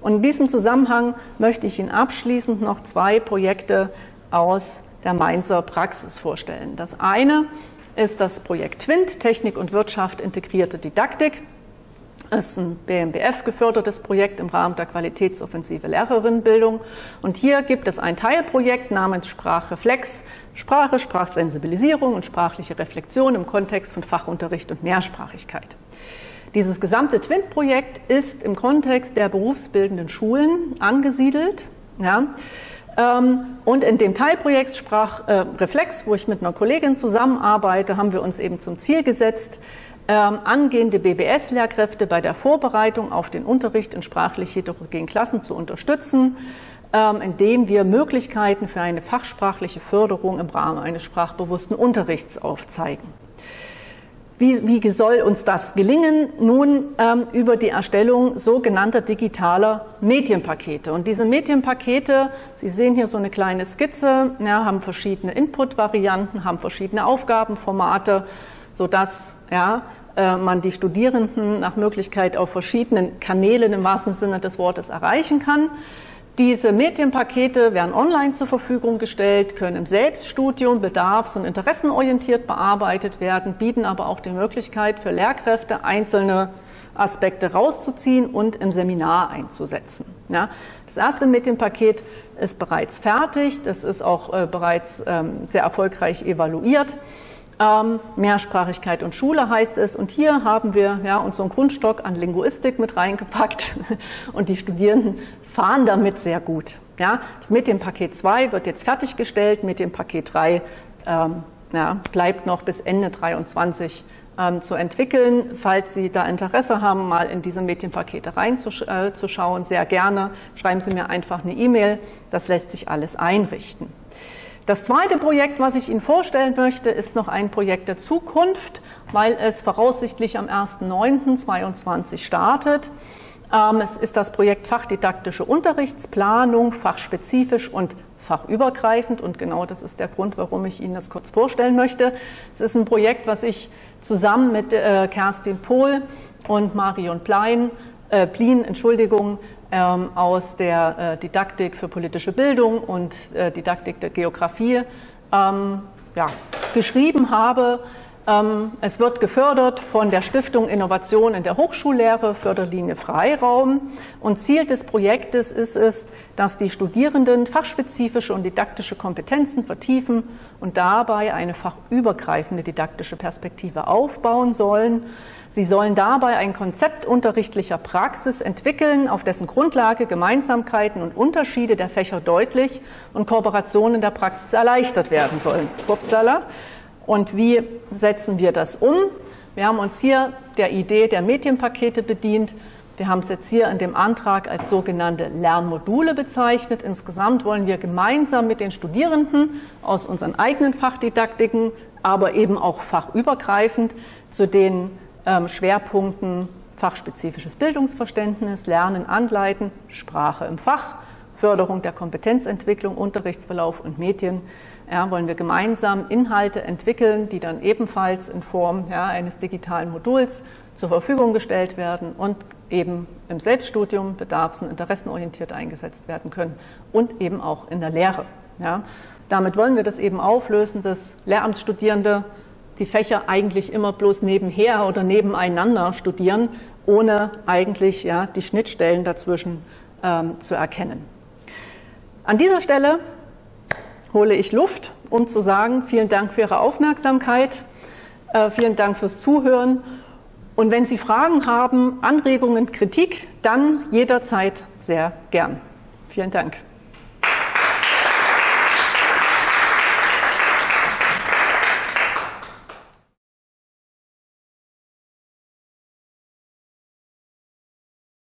Und in diesem Zusammenhang möchte ich Ihnen abschließend noch zwei Projekte aus der Mainzer Praxis vorstellen. Das eine ist das Projekt TWINT, Technik und Wirtschaft integrierte Didaktik. Es ist ein BMBF gefördertes Projekt im Rahmen der Qualitätsoffensive Lehrerinnenbildung. Und hier gibt es ein Teilprojekt namens Sprachreflex, Sprache, Sprachsensibilisierung und sprachliche Reflexion im Kontext von Fachunterricht und Mehrsprachigkeit. Dieses gesamte TWINT-Projekt ist im Kontext der berufsbildenden Schulen angesiedelt. Ja. Ähm, und in dem Teilprojekt Sprachreflex, wo ich mit einer Kollegin zusammenarbeite, haben wir uns eben zum Ziel gesetzt, ähm, angehende BBS-Lehrkräfte bei der Vorbereitung auf den Unterricht in sprachlich heterogenen Klassen zu unterstützen, ähm, indem wir Möglichkeiten für eine fachsprachliche Förderung im Rahmen eines sprachbewussten Unterrichts aufzeigen. Wie, wie soll uns das gelingen? Nun ähm, über die Erstellung sogenannter digitaler Medienpakete. Und diese Medienpakete, Sie sehen hier so eine kleine Skizze, ja, haben verschiedene Input-Varianten, haben verschiedene Aufgabenformate, sodass ja, äh, man die Studierenden nach Möglichkeit auf verschiedenen Kanälen im wahrsten Sinne des Wortes erreichen kann. Diese Medienpakete werden online zur Verfügung gestellt, können im Selbststudium bedarfs- und interessenorientiert bearbeitet werden, bieten aber auch die Möglichkeit für Lehrkräfte einzelne Aspekte rauszuziehen und im Seminar einzusetzen. Ja, das erste Medienpaket ist bereits fertig, das ist auch äh, bereits ähm, sehr erfolgreich evaluiert. Ähm, Mehrsprachigkeit und Schule heißt es. Und hier haben wir ja, unseren Grundstock an Linguistik mit reingepackt. Und die Studierenden fahren damit sehr gut. Ja, das Medienpaket 2 wird jetzt fertiggestellt. Medienpaket 3 ähm, ja, bleibt noch bis Ende 2023 ähm, zu entwickeln. Falls Sie da Interesse haben, mal in diese Medienpakete reinzuschauen, äh, sehr gerne. Schreiben Sie mir einfach eine E-Mail. Das lässt sich alles einrichten. Das zweite Projekt, was ich Ihnen vorstellen möchte, ist noch ein Projekt der Zukunft, weil es voraussichtlich am 1.9.22 startet. Ähm, es ist das Projekt Fachdidaktische Unterrichtsplanung, fachspezifisch und fachübergreifend. Und genau das ist der Grund, warum ich Ihnen das kurz vorstellen möchte. Es ist ein Projekt, was ich zusammen mit äh, Kerstin Pohl und Marion Plein, äh, Plien, Entschuldigung, ähm, aus der äh, Didaktik für politische Bildung und äh, Didaktik der Geografie ähm, ja, geschrieben habe. Ähm, es wird gefördert von der Stiftung Innovation in der Hochschullehre, Förderlinie Freiraum. Und Ziel des Projektes ist es, dass die Studierenden fachspezifische und didaktische Kompetenzen vertiefen und dabei eine fachübergreifende didaktische Perspektive aufbauen sollen. Sie sollen dabei ein Konzept unterrichtlicher Praxis entwickeln, auf dessen Grundlage Gemeinsamkeiten und Unterschiede der Fächer deutlich und Kooperationen der Praxis erleichtert werden sollen. Upsala. Und wie setzen wir das um? Wir haben uns hier der Idee der Medienpakete bedient. Wir haben es jetzt hier in dem Antrag als sogenannte Lernmodule bezeichnet. Insgesamt wollen wir gemeinsam mit den Studierenden aus unseren eigenen Fachdidaktiken, aber eben auch fachübergreifend zu den ähm, Schwerpunkten fachspezifisches Bildungsverständnis, Lernen, Anleiten, Sprache im Fach, Förderung der Kompetenzentwicklung, Unterrichtsverlauf und Medien ja, wollen wir gemeinsam Inhalte entwickeln, die dann ebenfalls in Form ja, eines digitalen Moduls zur Verfügung gestellt werden und eben im Selbststudium bedarfs- und interessenorientiert eingesetzt werden können und eben auch in der Lehre. Ja. Damit wollen wir das eben auflösen, dass Lehramtsstudierende die Fächer eigentlich immer bloß nebenher oder nebeneinander studieren, ohne eigentlich ja, die Schnittstellen dazwischen ähm, zu erkennen. An dieser Stelle hole ich Luft, um zu sagen, vielen Dank für Ihre Aufmerksamkeit, äh, vielen Dank fürs Zuhören. Und wenn Sie Fragen haben, Anregungen, Kritik, dann jederzeit sehr gern. Vielen Dank.